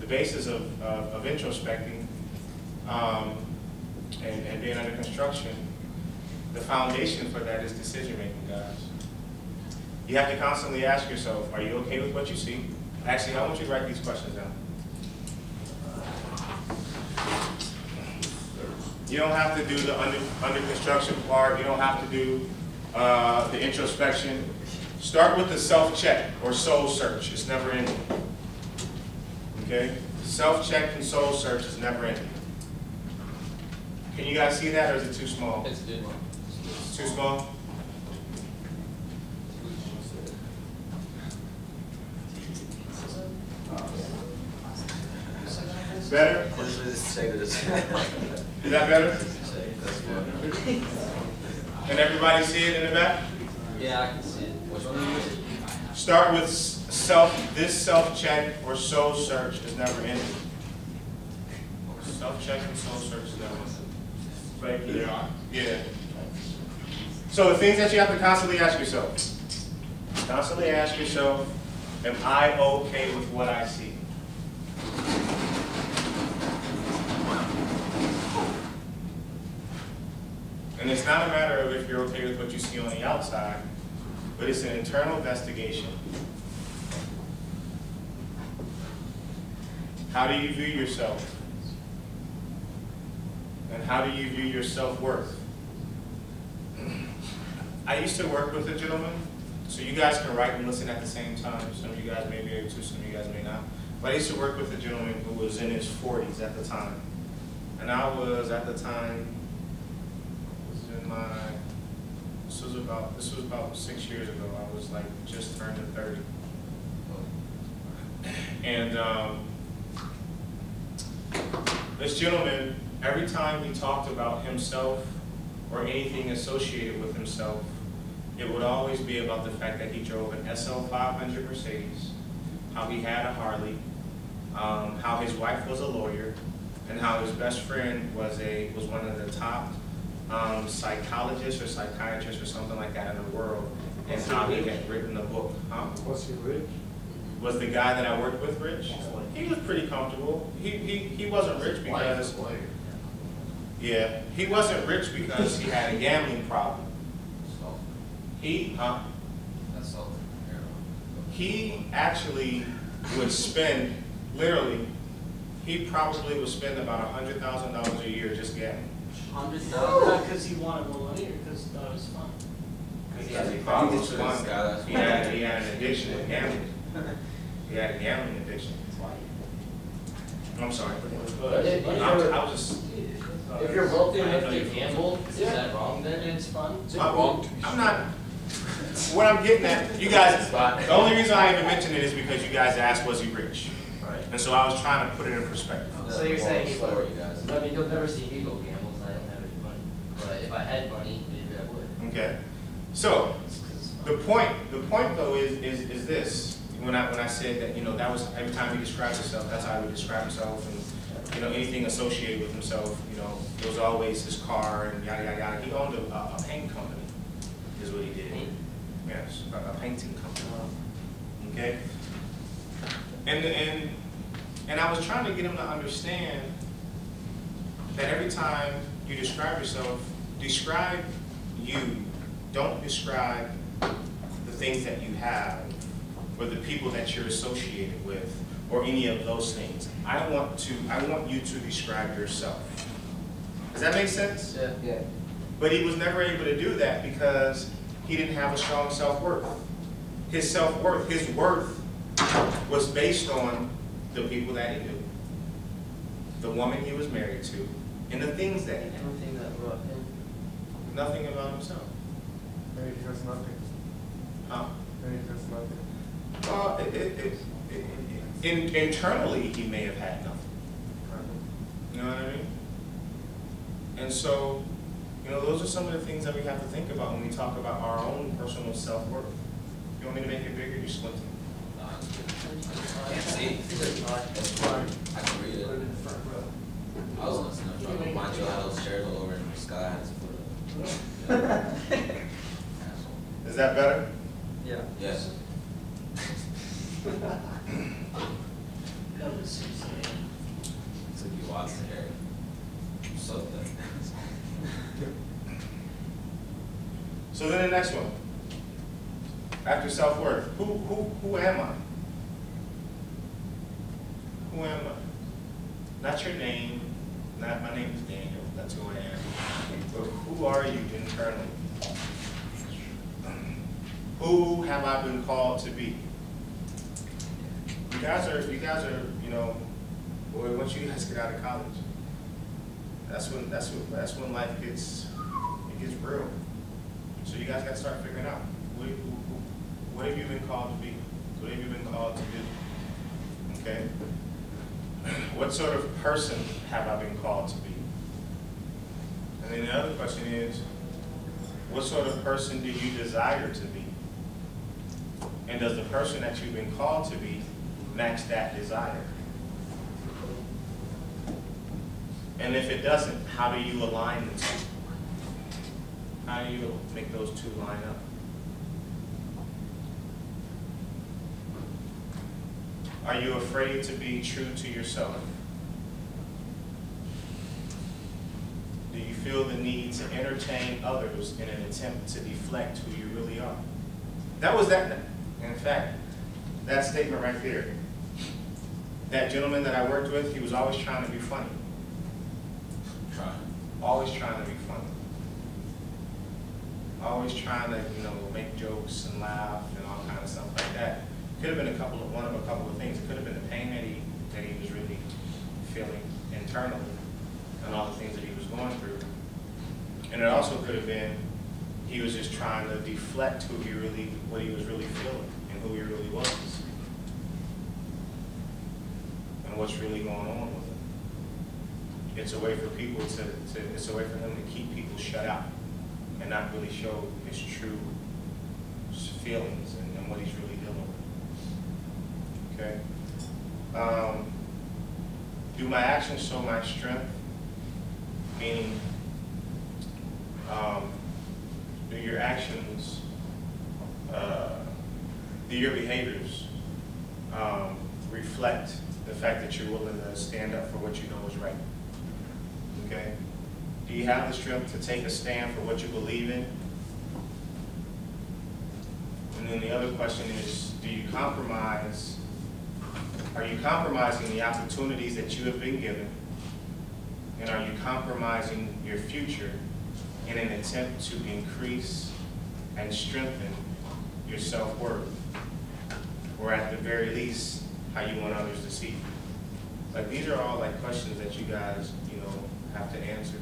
the basis of, of, of introspecting um, and, and being under construction, the foundation for that is decision making, guys. You have to constantly ask yourself, are you okay with what you see? Actually, I want you to write these questions down. You don't have to do the under, under construction part, you don't have to do uh, the introspection. Start with the self-check or soul search, it's never ending. Okay? Self-check and soul search is never ending. Can you guys see that or is it too small? It's good. It's too small? Better? Is that better? Can everybody see it in the back? Yeah, I can see it. Which one is it? Start with self, this self-check or soul search is never ending. Self-check and soul search is never ending. Thank you. Yeah. So the things that you have to constantly ask yourself. Constantly ask yourself, am I okay with what I see? And it's not a matter of if you're okay with what you see on the outside, but it's an internal investigation. How do you view yourself? And how do you view your self-worth? I used to work with a gentleman, so you guys can write and listen at the same time. Some of you guys may be able to, some of you guys may not. But I used to work with a gentleman who was in his forties at the time. And I was, at the time, was in my, this was about, this was about six years ago. I was like just turning thirty. And, um, this gentleman, every time he talked about himself or anything associated with himself, it would always be about the fact that he drove an SL 500 Mercedes, how he had a Harley, um, how his wife was a lawyer, and how his best friend was a was one of the top um, psychologists or psychiatrists or something like that in the world, and how he had written a book. Huh? Was he rich? Was the guy that I worked with rich? He was pretty comfortable. He, he, he wasn't rich because, yeah, he wasn't rich because he had a gambling problem. He, huh? That's all. He actually would spend, literally, he probably would spend about a hundred thousand dollars a year just gambling. Hundred thousand, because he wanted more money or because he thought it was fun? Because he That's had a a problem problem for guy, He had, he had an addiction to gambling. He had a gambling addiction. I'm sorry. But if, if I was, you're, I was just, if you're wealthy enough to gamble, is Yeah. that wrong then? It's fun. I'm I'm not, what I'm getting at, you guys, the only reason I even mentioned it is because you guys asked, was he rich? Right. And so I was trying to put it in perspective. So you're saying he for you guys. I mean, you'll never see me go gamble, 'cause I don't have any money. But if I had money, maybe I would. Okay? So, the point, the point though is, is, is this, when I, when I said that, you know, that was, every time he described himself, that's how he would describe himself, and, you know, anything associated with himself, you know, it was always his car and yada, yada, yada. He owned a, a a paint company, is what he did. Yes, a, a painting company. Okay? And, and, and I was trying to get him to understand that every time you describe yourself, describe you. Don't describe the things that you have, or the people that you're associated with, or any of those things. I want to, I want you to describe yourself. Does that make sense? Yeah. Yeah. But he was never able to do that because he didn't have a strong self-worth. His self-worth, his worth was based on the people that he knew, the woman he was married to, and the things that he did. Everything that brought him. Nothing about himself. Maybe he has nothing. Huh? Maybe he has nothing. Well, it, it, it, it- in, internally, he may have had nothing. You know what I mean? And so, you know, those are some of the things that we have to think about when we talk about our own personal self-worth. You want me to make it bigger, you squint. Nah, it's good. Can't see. I can read Put it it. in the front row. I was listening, but mind you, I had those chairs all over and Scott had to put Is that better? Yeah. Yes. That was seriously. Took you watts to hear it. So good. So then the next one. After self-worth, who, who, who am I? Who am I? Not your name, not my name is Daniel, that's who I am. But who are you internally? Who have I been called to be? You guys are, you guys are, you know, boy, once you guys get out of college, that's when, that's when, that's when life gets, it gets real. So you guys gotta start figuring out, what, what have you been called to be? What have you been called to do? Okay? What sort of person have I been called to be? And then the other question is, what sort of person do you desire to be? And does the person that you've been called to be match that desire? And if it doesn't, how do you align the two? How do you make those two line up? Are you afraid to be true to yourself? Do you feel the need to entertain others in an attempt to deflect who you really are? That was that, in fact, that statement right there. That gentleman that I worked with, he was always trying to be funny, Trying. always trying to be funny. Always trying to, you know, make jokes and laugh and all kind of stuff like that. Could have been a couple of, one of a couple of things. It could have been the pain that he, that he was really feeling internally and all the things that he was going through. And it also could have been, he was just trying to deflect who he really, what he was really feeling and who he really was. And what's really going on with it. It's a way for people to, to, it's a way for him to keep people shut out and not really show his true feelings and, and what he's really dealing with. Okay? Um, do my actions show my strength? Meaning, um, do your actions, uh, do your behaviors um, reflect the fact that you're willing to stand up for what you know is right? Okay? Do you have the strength to take a stand for what you believe in? And then the other question is, do you compromise, are you compromising the opportunities that you have been given? And are you compromising your future in an attempt to increase and strengthen your self-worth? Or at the very least, how you want others to see you? Like, these are all like questions that you guys, you know, have to answer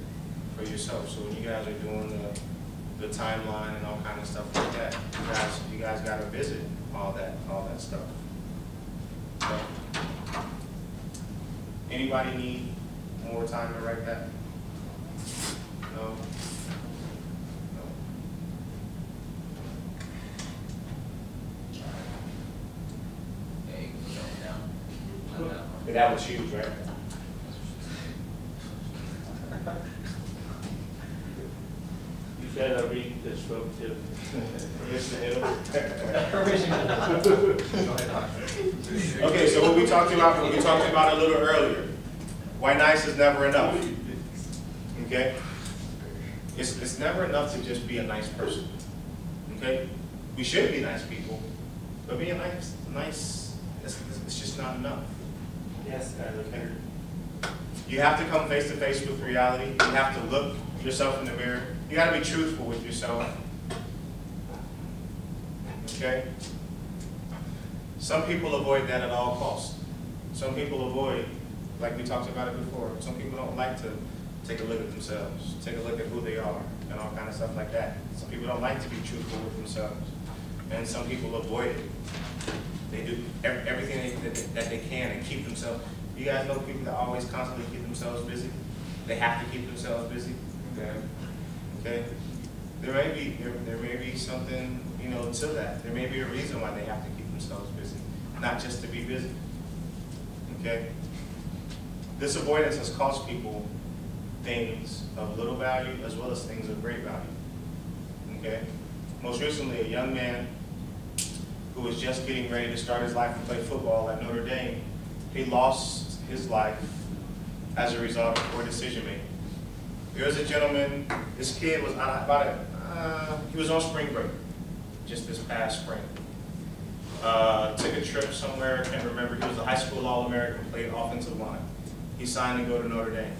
for yourself. So when you guys are doing the, the timeline and all kind of stuff like that, you guys, you guys gotta visit all that, all that stuff. So, Anybody need more time to write that? No? No? Hey, go down. Not that one. But that was huge, right? You said a read disruptive. Listen. Okay, so what we talked about, what we talked about a little earlier, white nice is never enough. Okay? It's, it's never enough to just be a nice person. Okay? We should be nice people, but being nice, nice, it's, it's just not enough. Yes, Guys, okay? You have to come face to face with reality. You have to look yourself in the mirror. You gotta be truthful with yourself. Okay? Some people avoid that at all costs. Some people avoid, like we talked about it before, some people don't like to take a look at themselves, take a look at who they are, and all kind of stuff like that. Some people don't like to be truthful with themselves, and some people avoid it. They do everything they- that, that they can and keep themselves. You guys know people that always constantly keep themselves busy? They have to keep themselves busy? Okay. Okay? There may be, there, there may be something, you know, to that. There may be a reason why they have to keep themselves busy, not just to be busy. Okay? This avoidance has cost people things of little value as well as things of great value. Okay? Most recently, a young man who was just getting ready to start his life and play football at Notre Dame, he lost his life as a result of poor decision making. There was a gentleman, this kid was on about a, uh, he was on spring break, just this past spring. Uh, took a trip somewhere, can't remember, he was a high school All-American, played offensive line. He signed to go to Notre Dame.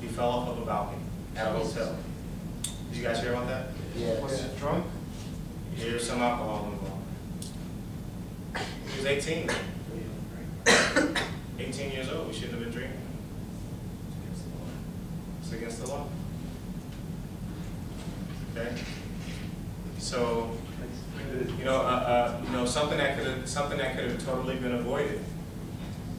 He fell off of a balcony at a hotel. Did you guys hear about that? Yeah. Was it drunk? Here's some alcohol involved. He was 18. 18 years old, we shouldn't have been drinking. Against the law. Okay? So, you know, uh, uh, you know, something that could have, something that could have totally been avoided.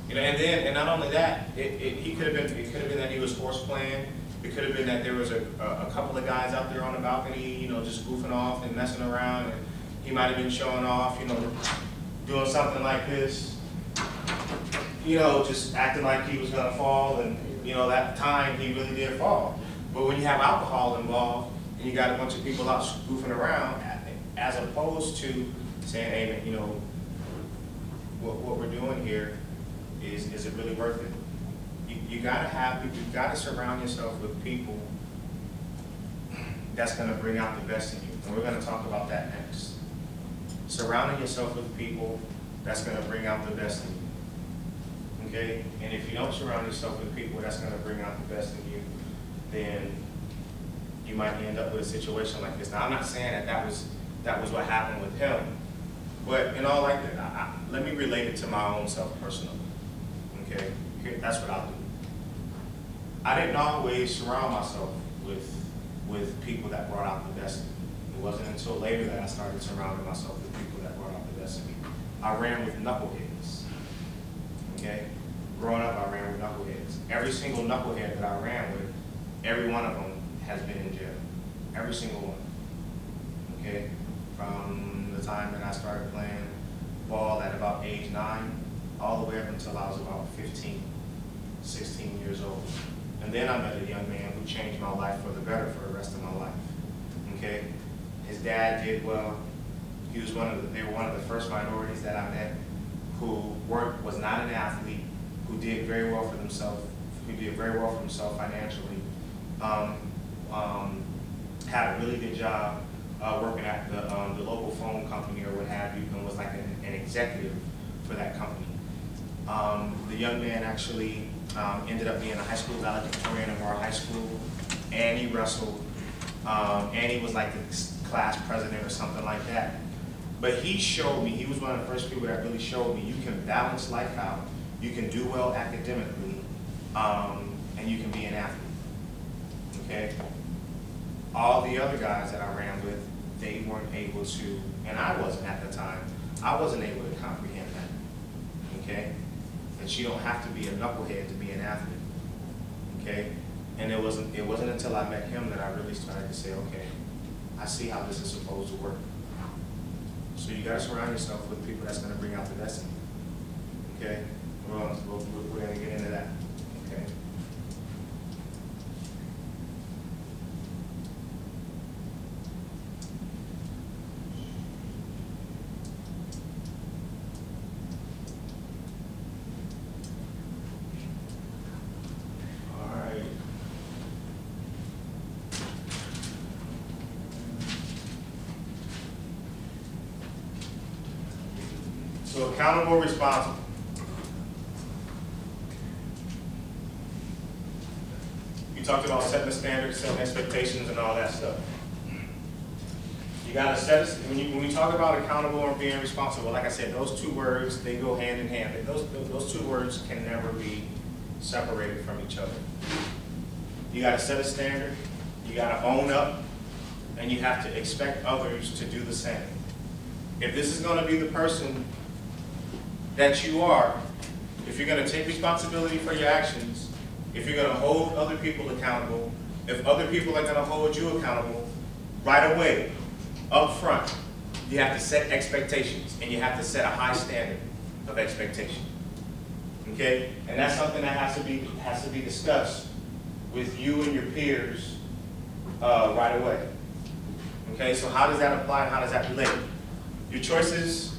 You know, and then, and not only that, it, it, he could have been, it could have been that he was horse playing. It could have been that there was a, a, a couple of guys out there on the balcony, you know, just goofing off and messing around and, he might have been showing off, you know, doing something like this. You know, just acting like he was gonna fall, and, you know, that time he really did fall. But when you have alcohol involved, and you got a bunch of people out goofing around, as opposed to saying, hey, you know, what, what we're doing here is, is it really worth it? You, you gotta have, you gotta surround yourself with people that's gonna bring out the best in you, and we're gonna talk about that next. Surrounding yourself with people that's gonna bring out the best in you. Okay, and if you don't surround yourself with people that's gonna bring out the best in you, then you might end up with a situation like this. Now, I'm not saying that that was, that was what happened with him, but in all likelihood, I, I, let me relate it to my own self personally. Okay, Here- that's what I'll do. I didn't always surround myself with, with people that brought out the best in me. It wasn't until later that I started surrounding myself with people that brought out the best in me. I ran with knuckleheads. Okay? Growing up, I ran with knuckleheads. Every single knucklehead that I ran with, every one of them has been in jail. Every single one. Okay? From the time that I started playing ball at about age nine, all the way up until I was about 15, 16 years old. And then I met a young man who changed my life for the better for the rest of my life. Okay? His dad did well. He was one of the, they were one of the first minorities that I met who worked, was not an athlete, who did very well for themselves, who did very well for himself financially. Um, um, had a really good job uh, working at the, um, the local phone company or what have you, and was like an, an executive for that company. Um, the young man actually um, ended up being a high school valedictorian of our high school, and he wrestled, and he was like the class president or something like that. But he showed me, he was one of the first people that really showed me you can balance life out, you can do well academically, um, and you can be an athlete. Okay? All the other guys that I ran with, they weren't able to, and I wasn't at the time, I wasn't able to comprehend that. Okay? That you don't have to be a knucklehead to be an athlete. Okay? And it wasn't it wasn't until I met him that I really started to say, okay, I see how this is supposed to work. So you gotta surround yourself with people that's gonna bring out the best in you. Okay? Well, we're gonna get into that. Okay? All right. So accountable, responsible. You talked about setting the standards, setting expectations and all that stuff. You gotta set, us- when you, when we talk about accountable and being responsible, like I said, those two words, they go hand in hand. Those, those two words can never be separated from each other. You gotta set a standard, you gotta own up, and you have to expect others to do the same. If this is gonna be the person that you are, if you're gonna take responsibility for your actions, if you're gonna hold other people accountable, if other people are gonna hold you accountable, right away, up front, you have to set expectations, and you have to set a high standard of expectation. Okay? And that's something that has to be, has to be discussed with you and your peers, uh, right away. Okay, so how does that apply and how does that relate? Your choices,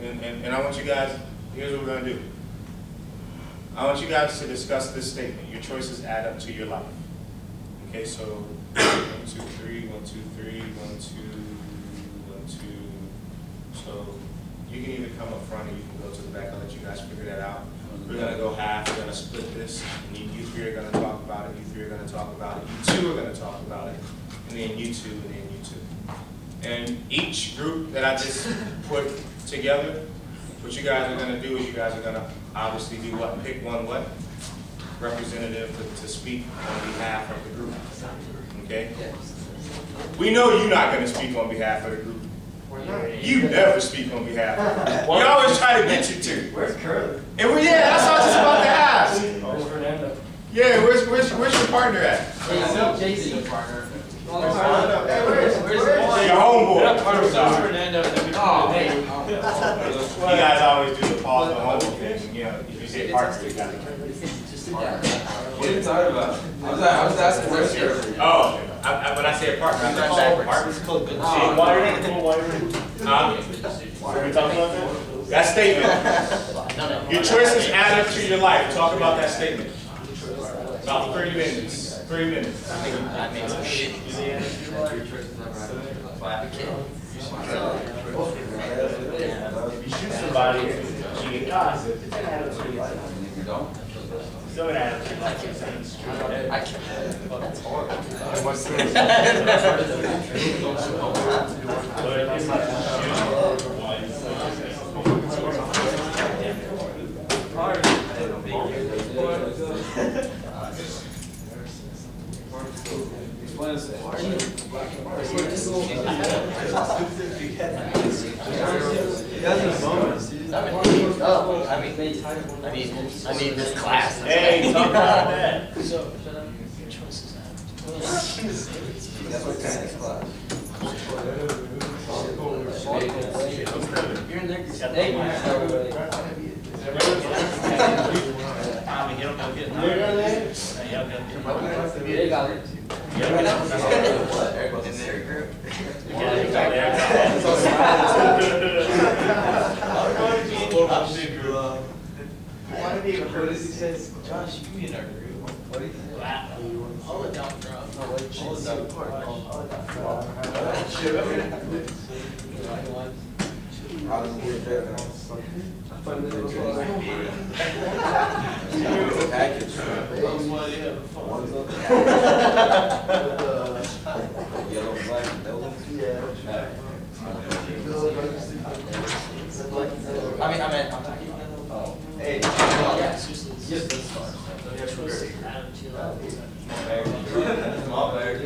and, and, and I want you guys, here's what we're gonna do. I want you guys to discuss this statement, your choices add up to your life. Okay, so, one, two, three, one, two, three, one, two, one, two. So, you can either come up front or you can go to the back, I'll let you guys figure that out. We're gonna go half, we're gonna split this, and you, three are gonna talk about it, you three are gonna talk about it, you two are gonna talk about it, and then you two, and then you two. And each group that I just put together, what you guys are gonna do is you guys are gonna obviously do what, pick one what? Representative to, to speak on behalf of the group, okay? We know you're not gonna speak on behalf of the group. You never speak on behalf of the group. We always try to get you to. Where's Curly? And we, yeah, that's what I was just about to ask. Where's Fernando? Yeah, where's, where's, where's your partner at? JC, JC. Where's, where's, Your. Where's You guys always do the pause the whole thing, you know, if you say park, got it. What are you talking about? I was, I was asking questions. Oh, I, I, when I say apartment, I'm not saying apartment. See, wiring, wiring. Huh? Are we talking about that? That statement, your choices add up to your life, talk about that statement. About three minutes, three minutes. I mean, some shit. If you shoot somebody, you get caught, it's gonna add up to your life. If you don't, Still gonna add up to your life. I can't. That's horrible. But it's I mean, I mean, this class. Hey, talk about that. That's what tennis class. You're in there. Hey, Tommy, you don't go get it. Hey, y'all go get it. They got it. You don't get it. Everybody's in their group. You got it. One of the recruiters, he says, Josh, you in our group. What do you think? All the dump trucks. All the dump trucks. How does it get better? Package. One's up. Yellow, black, and yellow. I mean, I meant, I'm talking. Hey. Yeah, seriously. Yes, this far. Small bag.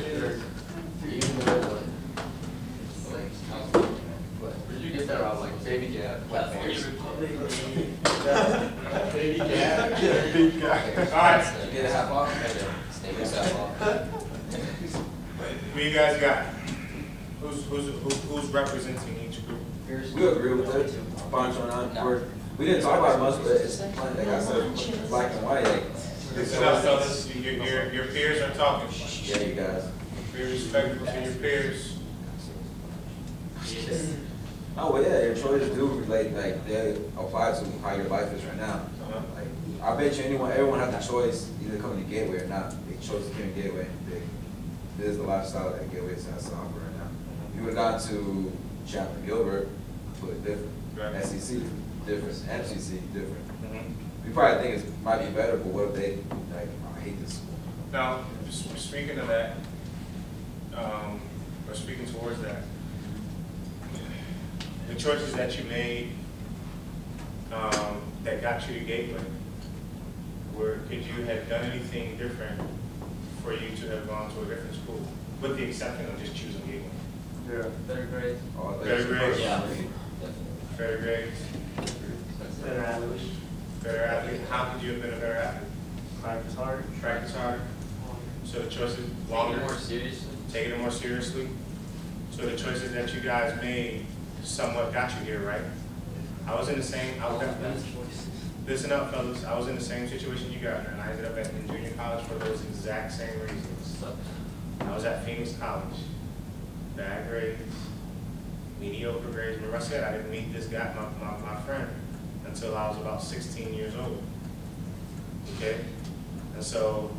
Where'd you get that from, like baby gap? Baby All right, You get a half off? Snake is half off. who you guys got? Who's, who's, who's who's representing each group? We agree with it. Bunch on that. We're, we didn't talk about it much, but it's, like I said, black and white, like. Listen up, fellas, your, your, your peers are talking. Yeah, you guys. Be respectful to your peers. Oh, well, yeah, your choices do relate, like, they apply to how your life is right now. Uh-huh. Like, I bet you anyone, everyone has the choice, either coming to Gateway or not, they chose to come to Gateway. They- This is the lifestyle that Gateway has to offer right now. You would've gone to Chapel Gilbert, but different. Right. SEC, different, MCC, different. Mhm. We probably think it might be better, but what if they, like, I hate this school. Now, speaking of that, um, or speaking towards that, the choices that you made, um, that got you to Gateway, were, could you have done anything different for you to have gone to a different school? With the exception of just choosing Gateway. Oh, better grades. All things- Better grades. Yeah. Better grades, Better athletes, better athlete, how could you have been a better athlete? practice hard. Practice harder, so the choices Take longer. it more seriously. taking it more seriously. So the choices that you guys made somewhat got you here, right? I was in the same, I was, listen up, fellas, I was in the same situation you got are, and I ended up at in junior college for those exact same reasons. I was at Phoenix College, bad grades, mediocre grades. Remember I said I didn't meet this guy, my, my, my friend, until I was about sixteen years old. Okay? And so,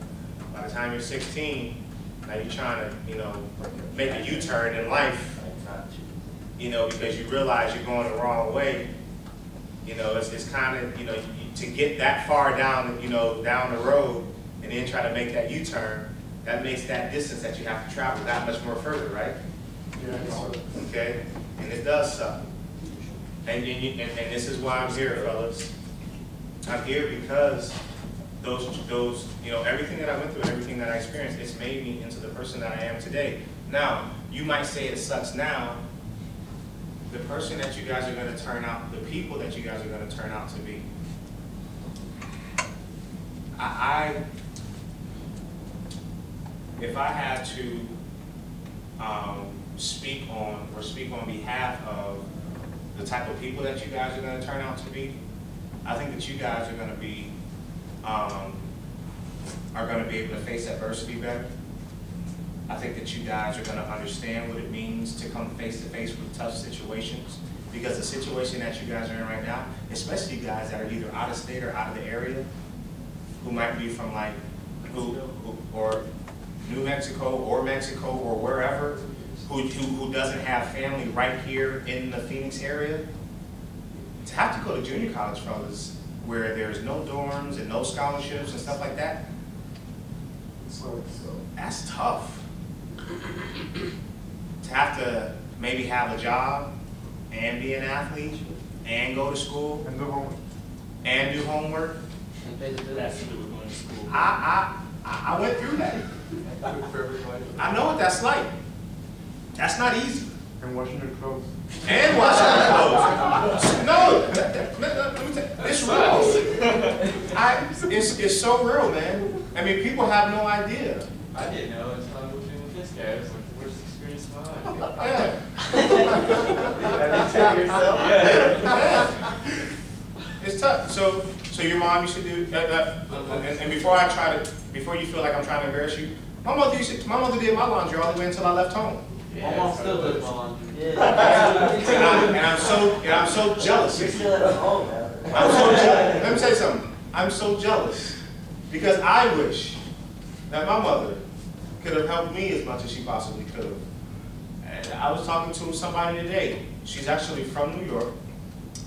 by the time you're sixteen, now you're trying to, you know, make a U-turn in life, you know, because you realize you're going the wrong way. You know, it's, it's kind of, you know, you- to get that far down, you know, down the road, and then try to make that U-turn, that makes that distance that you have to travel that much more further, right? Yeah. Okay, and it does suck. And, and, you- and, and this is why I'm here, fellas. I'm here because those, those, you know, everything that I went through and everything that I experienced, it's made me into the person that I am today. Now, you might say it sucks now. The person that you guys are gonna turn out, the people that you guys are gonna turn out to be. I, I, if I had to, um, speak on, or speak on behalf of the type of people that you guys are gonna turn out to be, I think that you guys are gonna be, um, are gonna be able to face adversity better. I think that you guys are gonna understand what it means to come face to face with tough situations. Because the situation that you guys are in right now, especially you guys that are either out of state or out of the area, who might be from like, who, who- or New Mexico or Mexico or wherever, who, who, who doesn't have family right here in the Phoenix area, to have to go to junior college, fellas, where there's no dorms and no scholarships and stuff like that, that's tough. To have to maybe have a job and be an athlete and go to school And do homework. and do homework, And pay the bills. That's what we're going to school. I, I, I I went through that. Good for everybody. I know what that's like. That's not easy. And washing your clothes. And washing your clothes. No, let- let- let- let me tell- it's real. I, it's, it's so real, man. I mean, people have no idea. I didn't know until I moved in with this guy. It was like the experience of my life. Yeah. Yeah. It's tough. So, so your mom used to do that, that, and, and before I try to, before you feel like I'm trying to embarrass you, my mother used to, my mother did my laundry all the way until I left home. My mom still does my laundry. And, I, and I'm so, and I'm so jealous. You're still at home, man. I'm so jealous. Let me say something. I'm so jealous because I wish that my mother could have helped me as much as she possibly could have. And I was talking to somebody today. She's actually from New York,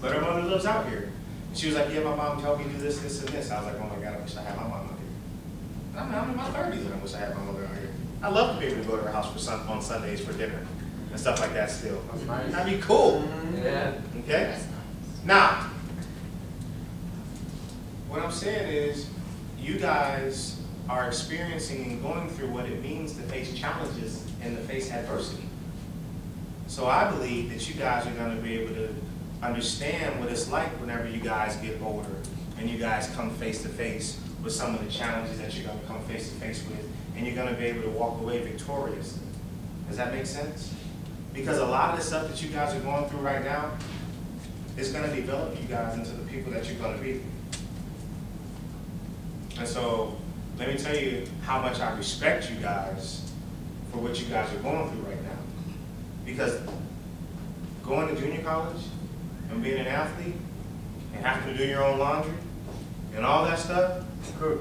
but her mother lives out here. She was like, "Yeah, my mom told me to do this, this, and this." I was like, "Oh my God, I wish I had my mom out here." And I'm, I'm in my thirties, and I wish I had my mother out here. I love to be able to go to her house for sun, on Sundays for dinner and stuff like that. Still, That's nice. that'd be cool. Mm-hmm. Yeah. Okay? Now, what I'm saying is, you guys are experiencing and going through what it means to face challenges and to face adversity. So I believe that you guys are gonna be able to understand what it's like whenever you guys get older and you guys come face to face with some of the challenges that you're gonna come face to face with, and you're gonna be able to walk away victorious. Does that make sense? Because a lot of the stuff that you guys are going through right now is gonna develop you guys into the people that you're gonna be. And so, let me tell you how much I respect you guys for what you guys are going through right now. Because going to junior college and being an athlete and having to do your own laundry and all that stuff, Cook.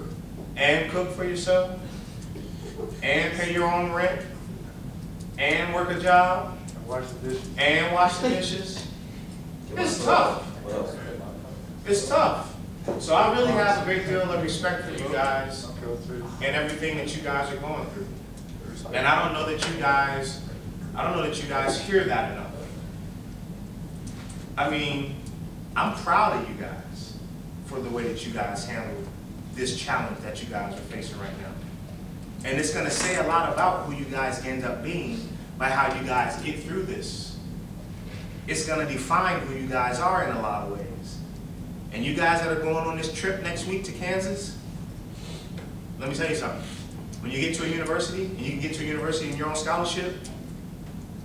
and cook for yourself, and pay your own rent, and work a job, And wash the dishes. and wash the dishes, it's tough. It's tough. So I really have a great deal of respect for you guys and everything that you guys are going through. And I don't know that you guys, I don't know that you guys hear that enough. I mean, I'm proud of you guys for the way that you guys handled this challenge that you guys are facing right now. And it's gonna say a lot about who you guys end up being by how you guys get through this. It's gonna define who you guys are in a lot of ways. And you guys that are going on this trip next week to Kansas, let me tell you something. When you get to a university, and you can get to a university in your own scholarship,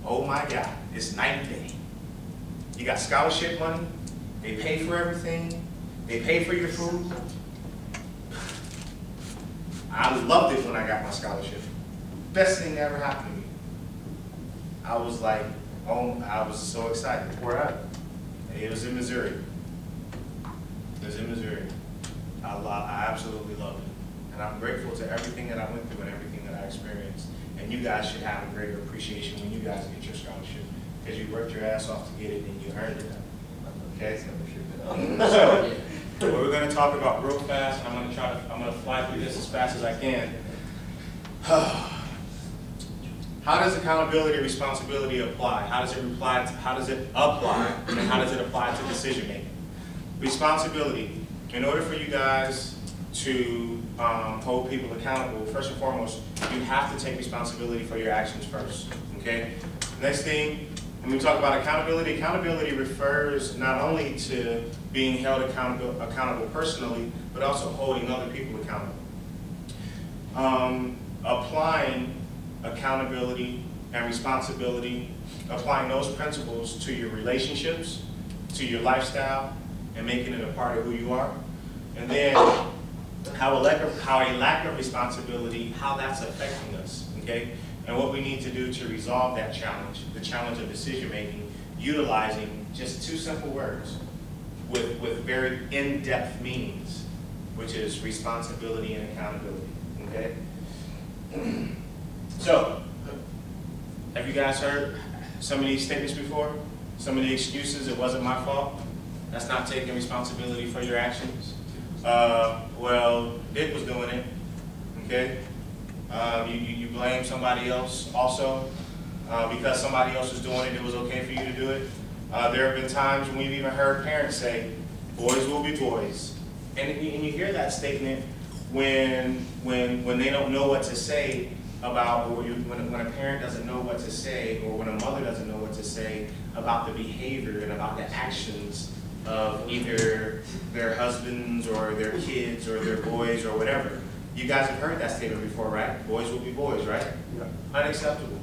oh my God, it's night and day. You got scholarship money, they pay for everything, they pay for your food. I loved it when I got my scholarship. Best thing that ever happened to me. I was like, oh, I was so excited. Where at? It was in Missouri. Was in Missouri. I lo I absolutely loved it. And I'm grateful to everything that I went through and everything that I experienced. And you guys should have a greater appreciation when you guys get your scholarship. Because you worked your ass off to get it and you earned it. Okay? So, what we're gonna talk about real fast, I'm gonna try to, I'm gonna fly through this as fast as I can. How does accountability responsibility apply? How does it apply, to- how does it apply, and how does it apply to decision making? Responsibility, in order for you guys to um, hold people accountable, first and foremost, you have to take responsibility for your actions first, okay? Next thing, when we talk about accountability, accountability refers not only to being held accountable, accountable personally, but also holding other people accountable. Um, applying accountability and responsibility, applying those principles to your relationships, to your lifestyle and making it a part of who you are. And then how a lack of, how a lack of responsibility, how that's affecting us, okay? And what we need to do to resolve that challenge, the challenge of decision-making, utilizing just two simple words with, with very in-depth meanings, which is responsibility and accountability, okay? So, have you guys heard some of these statements before? Some of the excuses, it wasn't my fault? That's not taking responsibility for your actions? Uh, well, Dick was doing it, okay? Um, you, you blame somebody else also, uh, because somebody else was doing it, it was okay for you to do it. Uh, there have been times when we've even heard parents say, boys will be boys. And, you- and you hear that statement when, when, when they don't know what to say about, or you, when, when a parent doesn't know what to say, or when a mother doesn't know what to say about the behavior and about the actions of either their husbands or their kids or their boys or whatever. You guys have heard that statement before, right? Boys will be boys, right? Yeah. Unacceptable.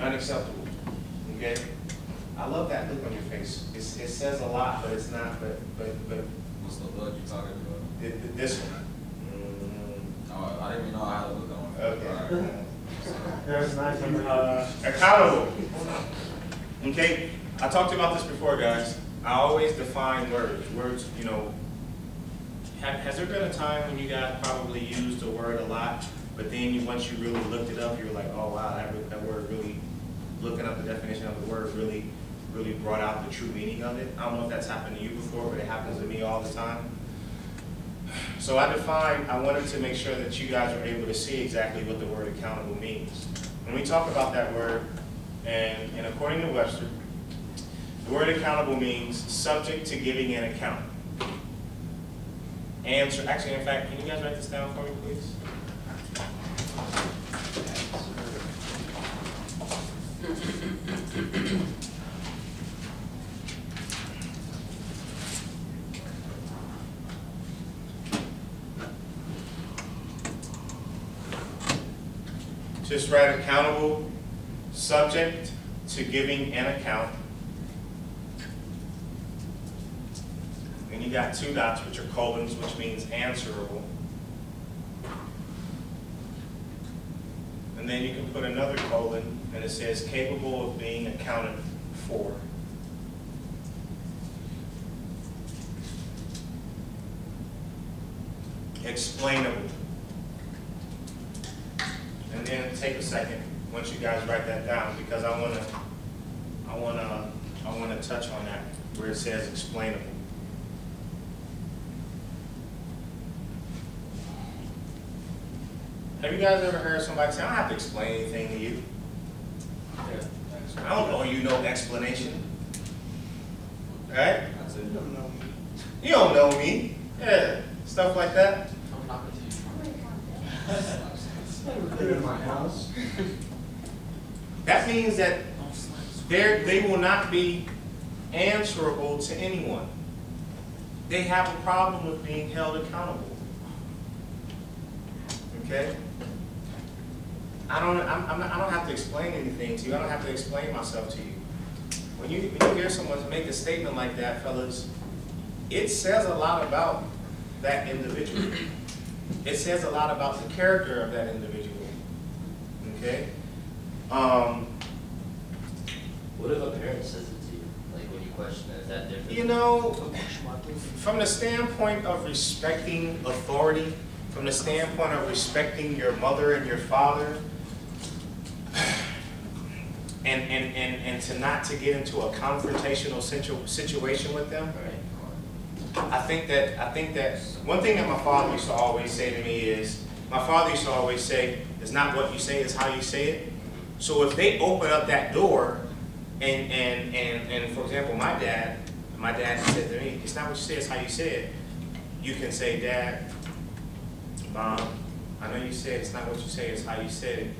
Unacceptable. Okay? I love that look on your face. It's, it says a lot, but it's not, but, but, but What's the look you talking about? thi- thi- this one. Mm, Oh, I didn't even know I had a look on. Okay. There's nice. Uh, accountable. Okay, I talked to you about this before, guys. I always define words. Words, you know, have, has there been a time when you guys probably used a word a lot, but then you, once you really looked it up, you were like, oh wow, that, that word really, looking up the definition of the word really, really brought out the true meaning of it. I don't know if that's happened to you before, but it happens to me all the time. So I defined, I wanted to make sure that you guys were able to see exactly what the word accountable means. When we talk about that word, and, and according to Webster, the word accountable means subject to giving an account. Answer, actually, in fact, can you guys write this down for me, please? Just write accountable, subject to giving an account. You got two dots, which are colons, which means answerable. And then you can put another colon, and it says capable of being accounted for. Explainable. And then take a second, once you guys write that down, because I wanna, I wanna, I wanna touch on that, where it says explainable. Have you guys ever heard somebody say, I don't have to explain anything to you? I don't owe you no explanation. Right? That's it. You don't know me. You don't know me. Yeah, stuff like that. I'm talking to you. Clear my house. That means that they will not be answerable to anyone. They have a problem with being held accountable. Okay? I don't, I'm, I'm not, I don't have to explain anything to you. I don't have to explain myself to you. When you, when you hear someone make a statement like that, fellas, it says a lot about that individual. It says a lot about the character of that individual. Okay? Um, What if a parent says it to you? Like when you question it, is that different? You know, from the standpoint of respecting authority, from the standpoint of respecting your mother and your father, and, and, and, and to not to get into a confrontational situ- situation with them, I think that, I think that, one thing that my father used to always say to me is, my father used to always say, it's not what you say, it's how you say it. So if they open up that door, and, and, and, and for example, my dad, my dad said to me, it's not what you say, it's how you say it. You can say, Dad, Mom, I know you said it's not what you say, it's how you said it.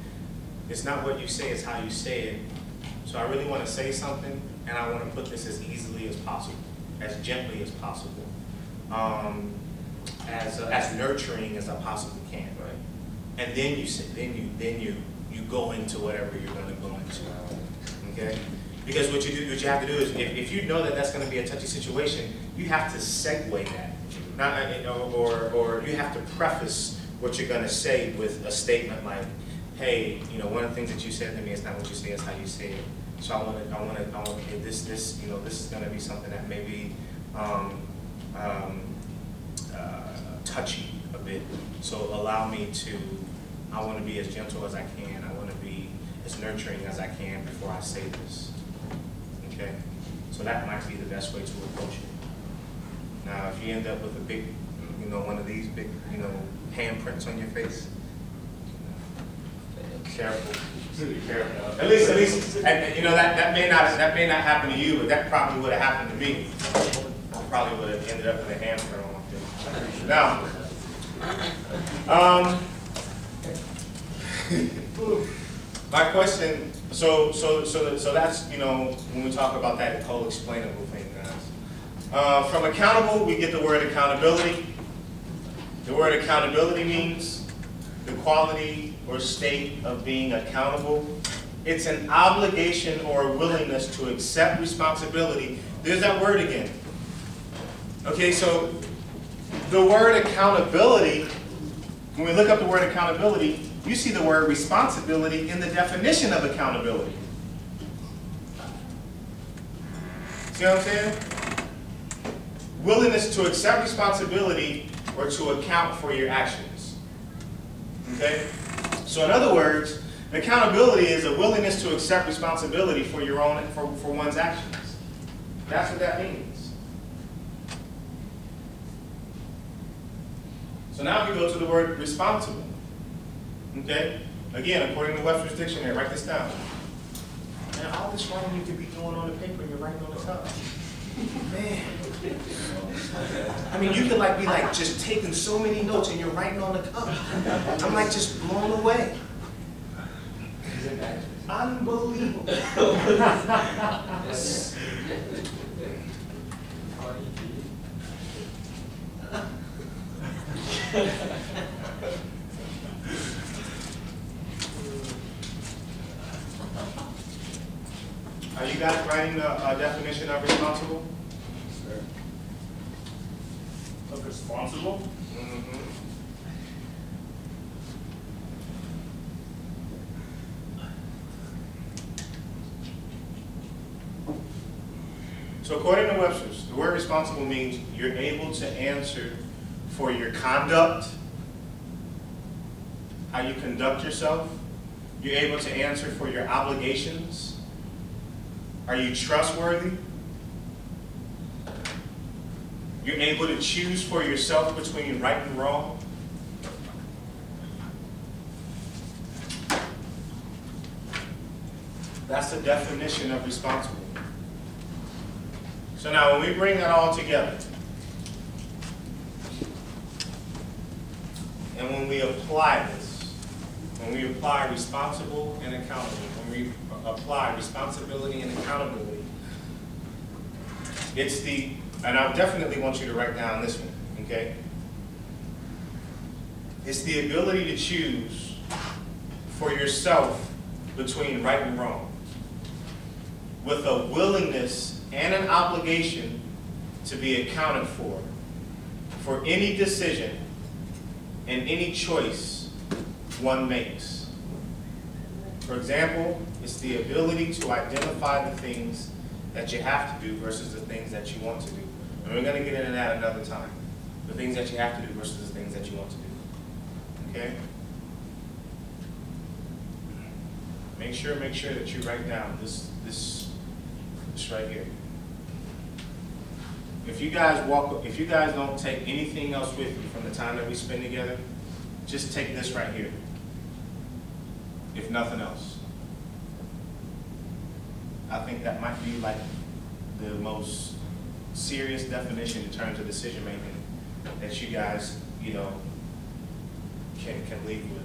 It's not what you say, it's how you say it. So I really want to say something, and I want to put this as easily as possible, as gently as possible, um, as, as nurturing as I possibly can. Right. And then you say, then you, then you, you go into whatever you're gonna go into, okay? Because what you do, what you have to do is, if, if you know that that's gonna be a touchy situation, you have to segue that. Not, uh, you know, or, or you have to preface what you're gonna say with a statement like, hey, you know, one of the things that you said to me is not what you say, it's how you say it. So I wanna, I wanna, I wanna, okay, this, this, you know, this is gonna be something that may be, um, um, uh, touchy a bit. So allow me to, I wanna be as gentle as I can, I wanna be as nurturing as I can before I say this. Okay? So that might be the best way to approach it. Now, if you end up with a big, you know, one of these big, you know, handprints on your face, careful, be careful. At least, at least, and, you know, that, that may not, that may not happen to you, but that probably would have happened to me. I probably would have ended up with a on my. Now, um, my question, so, so, so, so that's, you know, when we talk about that whole explainable thing, guys. Uh, from accountable, we get the word accountability. The word accountability means the quality or state of being accountable. It's an obligation or a willingness to accept responsibility. There's that word again. Okay, so the word accountability, when we look up the word accountability, you see the word responsibility in the definition of accountability. See what I'm saying? Willingness to accept responsibility or to account for your actions. Okay? So in other words, accountability is a willingness to accept responsibility for your own, for, for one's actions. That's what that means. So now we go to the word responsible. Okay? Again, according to Webster's Dictionary, write this down. Man, all this writing you could be doing on the paper, you're writing on the cup. Man. I mean, you could like be like just taking so many notes and you're writing on the cup. I'm like just blown away. Unbelievable. Are you guys writing the uh, definition of responsible? Responsible? Mhm. So according to Webster's, the word responsible means you're able to answer for your conduct, how you conduct yourself. You're able to answer for your obligations. Are you trustworthy? You're able to choose for yourself between right and wrong. That's the definition of responsible. So now when we bring that all together, and when we apply this, when we apply responsible and accountable, when we apply responsibility and accountability, it's the, and I definitely want you to write down this one, okay? It's the ability to choose for yourself between right and wrong with a willingness and an obligation to be accounted for, for any decision and any choice one makes. For example, it's the ability to identify the things that you have to do versus the things that you want to do. And we're going to get into that another time. The things that you have to do versus the things that you want to do. Okay? Make sure, make sure that you write down this, this, this right here. If you guys walk, if you guys don't take anything else with you from the time that we spend together, just take this right here. If nothing else. I think that might be like the most serious definition in terms of decision making that you guys, you know, can, can leave with.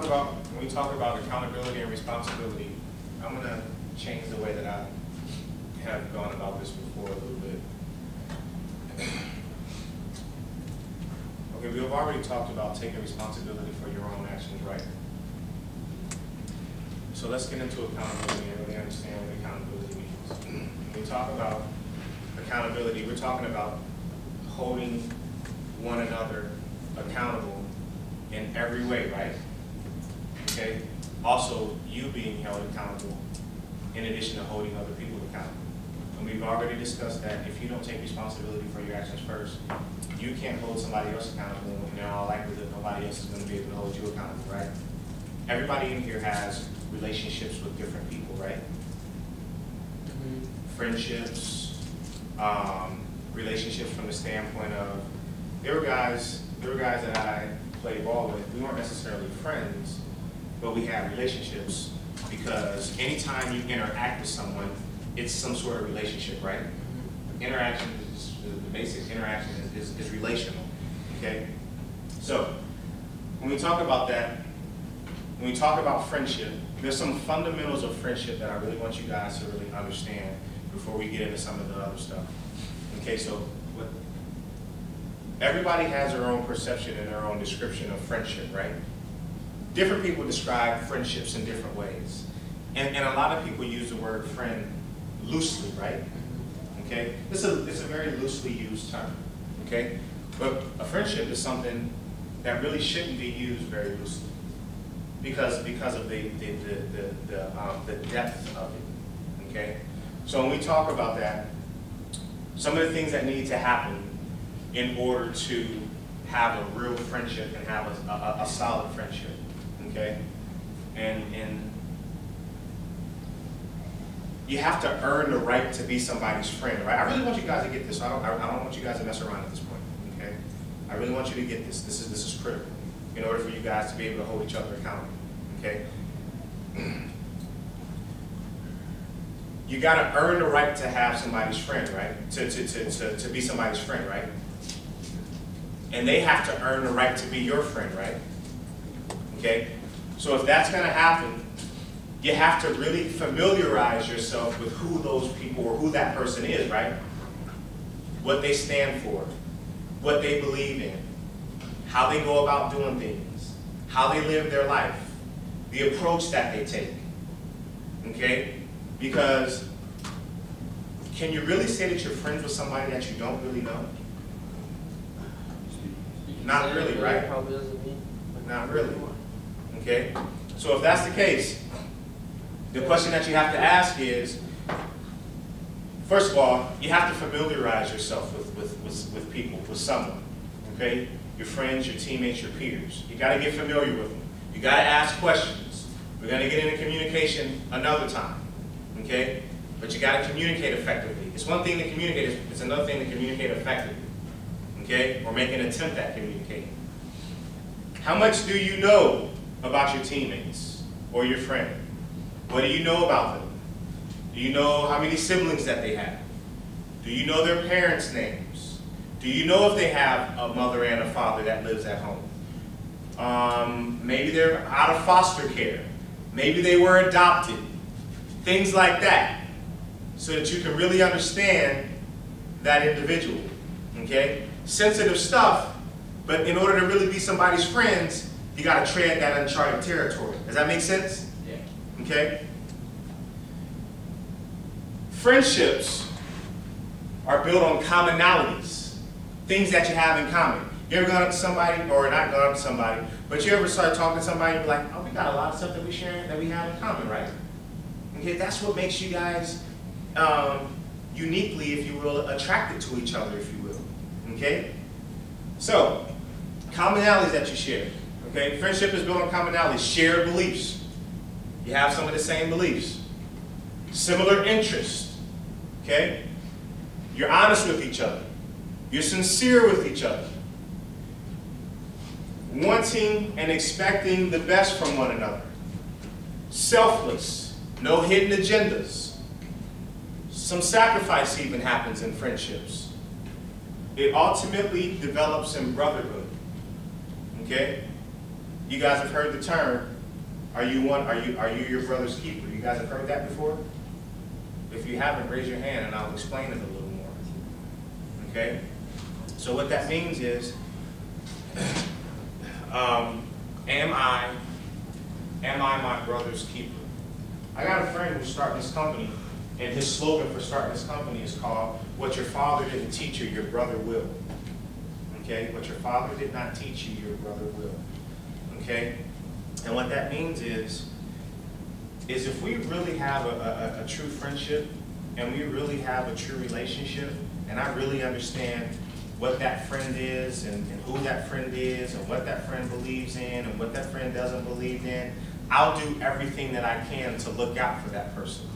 Talk about, when we talk about accountability and responsibility, I'm gonna change the way that I have gone about this before a little bit. Okay, we have already talked about taking responsibility for your own actions, right? So let's get into accountability and really understand what accountability means. When we talk about accountability, we're talking about holding one another accountable in every way, right? Okay? Also, you being held accountable in addition to holding other people accountable. And we've already discussed that if you don't take responsibility for your actions first, you can't hold somebody else accountable, and in all likelihood, nobody else is gonna be able to hold you accountable, right? Everybody in here has relationships with different people, right? Friendships, um, relationships from the standpoint of, there were guys, there were guys that I played ball with, we weren't necessarily friends, but we had relationships because anytime you interact with someone, it's some sort of relationship, right? Interaction is, the basic interaction is, is, is relational, okay? So, when we talk about that, when we talk about friendship, there's some fundamentals of friendship that I really want you guys to really understand before we get into some of the other stuff. Okay, so what, everybody has their own perception and their own description of friendship, right? Different people describe friendships in different ways. And, and a lot of people use the word friend loosely, right? Okay? It's a, it's a very loosely used term, okay? But a friendship is something that really shouldn't be used very loosely because, because of the, the, the, the, the, um, the depth of it, okay? So when we talk about that, some of the things that need to happen in order to have a real friendship and have a, a, a solid friendship, okay? And, and you have to earn the right to be somebody's friend, right? I really want you guys to get this. I don't, I I don't want you guys to mess around at this point, okay? I really want you to get this. This is, this is critical in order for you guys to be able to hold each other accountable, okay? You gotta earn the right to have somebody's friend, right? To, to, to, to, to be somebody's friend, right? And they have to earn the right to be your friend, right? Okay? So if that's gonna happen, you have to really familiarize yourself with who those people or who that person is, right? What they stand for, what they believe in, how they go about doing things, how they live their life, the approach that they take. Okay? Because can you really say that you're friends with somebody that you don't really know? Not really, right? Probably doesn't mean. Not really. Okay? So if that's the case, the question that you have to ask is, first of all, you have to familiarize yourself with, with, with, with people, with someone. Okay? Your friends, your teammates, your peers. You gotta get familiar with them. You gotta ask questions. We're gonna get into communication another time. Okay? But you gotta communicate effectively. It's one thing to communicate, it's- another thing to communicate effectively. Okay? Or make an attempt at communicating. How much do you know about your teammates or your friend? What do you know about them? Do you know how many siblings that they have? Do you know their parents' names? Do you know if they have a mother and a father that lives at home? Um, maybe they're out of foster care. Maybe they were adopted. Things like that. So that you can really understand that individual. Okay? Sensitive stuff, but in order to really be somebody's friends, you gotta tread that uncharted territory. Does that make sense? Yeah. Okay? Friendships are built on commonalities, things that you have in common. You ever gone up to somebody, or not gone up to somebody, but you ever start talking to somebody and be like, oh, we got a lot of stuff that we share, that we have in common, right? Okay, that's what makes you guys um, uniquely, if you will, attracted to each other, if you will. Okay? So, commonalities that you share. Okay? Friendship is built on commonalities, shared beliefs. You have some of the same beliefs. Similar interests. Okay? You're honest with each other. You're sincere with each other. Wanting and expecting the best from one another. Selfless. No hidden agendas. Some sacrifice even happens in friendships. It ultimately develops in brotherhood. Okay? You guys have heard the term, are you one, are you, are you your brother's keeper? You guys have heard that before? If you haven't, raise your hand and I'll explain it a little more. Okay? So what that means is, um, am I, am I my brother's keeper? I got a friend who's starting this company, and his slogan for starting this company is called, what your father didn't teach you, your brother will. Okay, what your father did not teach you, your brother will. Okay? And what that means is, is if we really have a, a, a true friendship, and we really have a true relationship, and I really understand what that friend is, and, and who that friend is, and what that friend believes in, and what that friend doesn't believe in, I'll do everything that I can to look out for that person.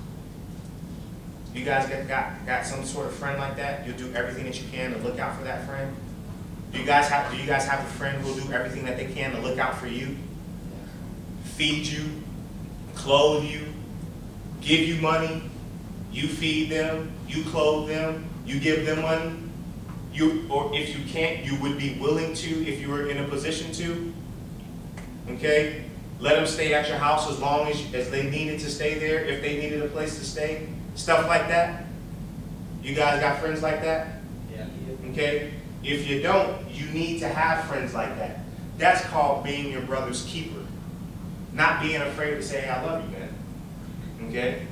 You guys got, got, got some sort of friend like that? You'll do everything that you can to look out for that friend? Do you guys have, do you guys have a friend who'll do everything that they can to look out for you? Feed you, clothe you, give you money, you feed them, you clothe them, you give them money? You, or if you can't, you would be willing to if you were in a position to? Okay? Let them stay at your house as long as, as they needed to stay there, if they needed a place to stay, stuff like that. You guys got friends like that? Yeah. Okay? If you don't, you need to have friends like that. That's called being your brother's keeper. Not being afraid to say, I love you, man. Okay?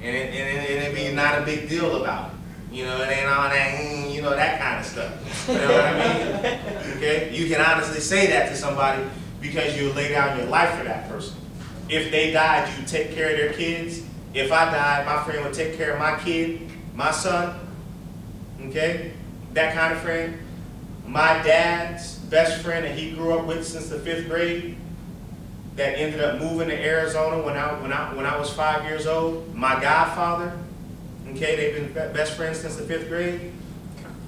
And it, and it, and it be not a big deal about it. You know, it ain't all that, mm, you know, that kind of stuff. You know what I mean? Okay? You can honestly say that to somebody because you lay down your life for that person. If they died, you take care of their kids. If I died, my friend would take care of my kid, my son. Okay? That kind of friend. My dad's best friend that he grew up with since the fifth grade that ended up moving to Arizona when I, when I, when I was five years old. My godfather, okay, they've been best friends since the fifth grade.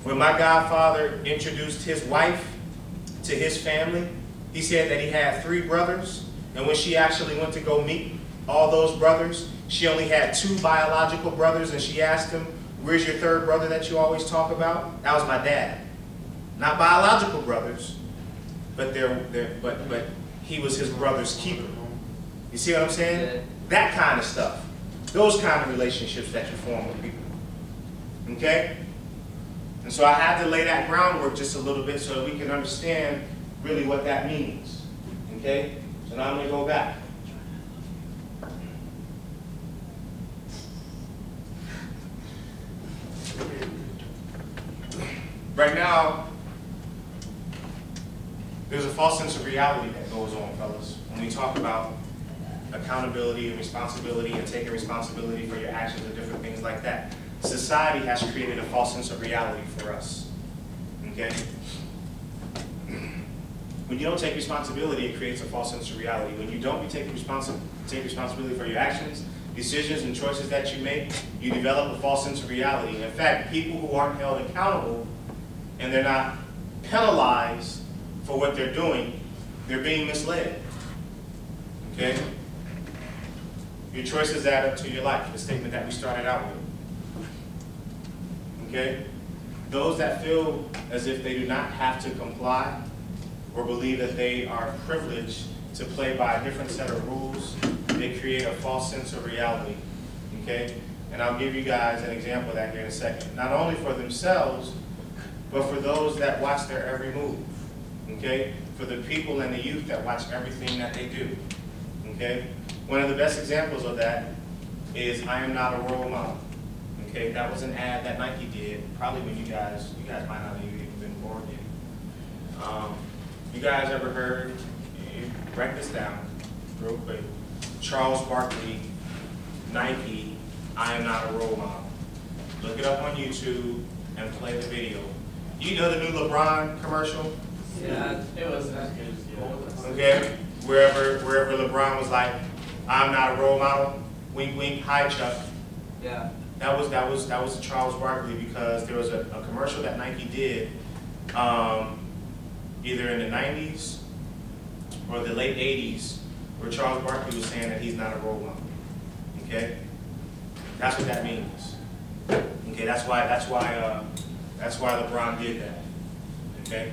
When my godfather introduced his wife to his family, he said that he had three brothers, and when she actually went to go meet all those brothers, she only had two biological brothers, and she asked him, where's your third brother that you always talk about? That was my dad. Not biological brothers, but they're, they're, but, but he was his brother's keeper. You see what I'm saying? Yeah. That kind of stuff. Those kind of relationships that you form with people. Okay? And so I had to lay that groundwork just a little bit so that we can understand really what that means. Okay? So now I'm going to go back. Right now, there's a false sense of reality that goes on, fellas, when we talk about accountability and responsibility and taking responsibility for your actions and different things like that. Society has created a false sense of reality for us. Okay? When you don't take responsibility, it creates a false sense of reality. When you don't take, responsi- take responsibility for your actions, decisions, and choices that you make, you develop a false sense of reality. In fact, people who aren't held accountable and they're not penalized for what they're doing, they're being misled. Okay? Your choices add up to your life, the statement that we started out with. Okay? Those that feel as if they do not have to comply or believe that they are privileged to play by a different set of rules, they create a false sense of reality. Okay? And I'll give you guys an example of that here in a second. Not only for themselves, but for those that watch their every move. Okay? For the people and the youth that watch everything that they do. Okay? One of the best examples of that is I am not a role model. Okay, that was an ad that Nike did, probably when you guys, you guys might not have even been born yet. Um, you guys ever heard, write this down real quick, Charles Barkley, Nike, I am not a role model. Look it up on YouTube and play the video. You know the new LeBron commercial? Yeah, it was, it was, Okay, wherever wherever LeBron was like, I'm not a role model. Wink, wink. Hi, Chuck. yeah. That was that was that was Charles Barkley because there was a, a commercial that Nike did, um, either in the '90s or the late '80s, where Charles Barkley was saying that he's not a role model. Okay, that's what that means. Okay, that's why that's why uh, that's why LeBron did that. Okay.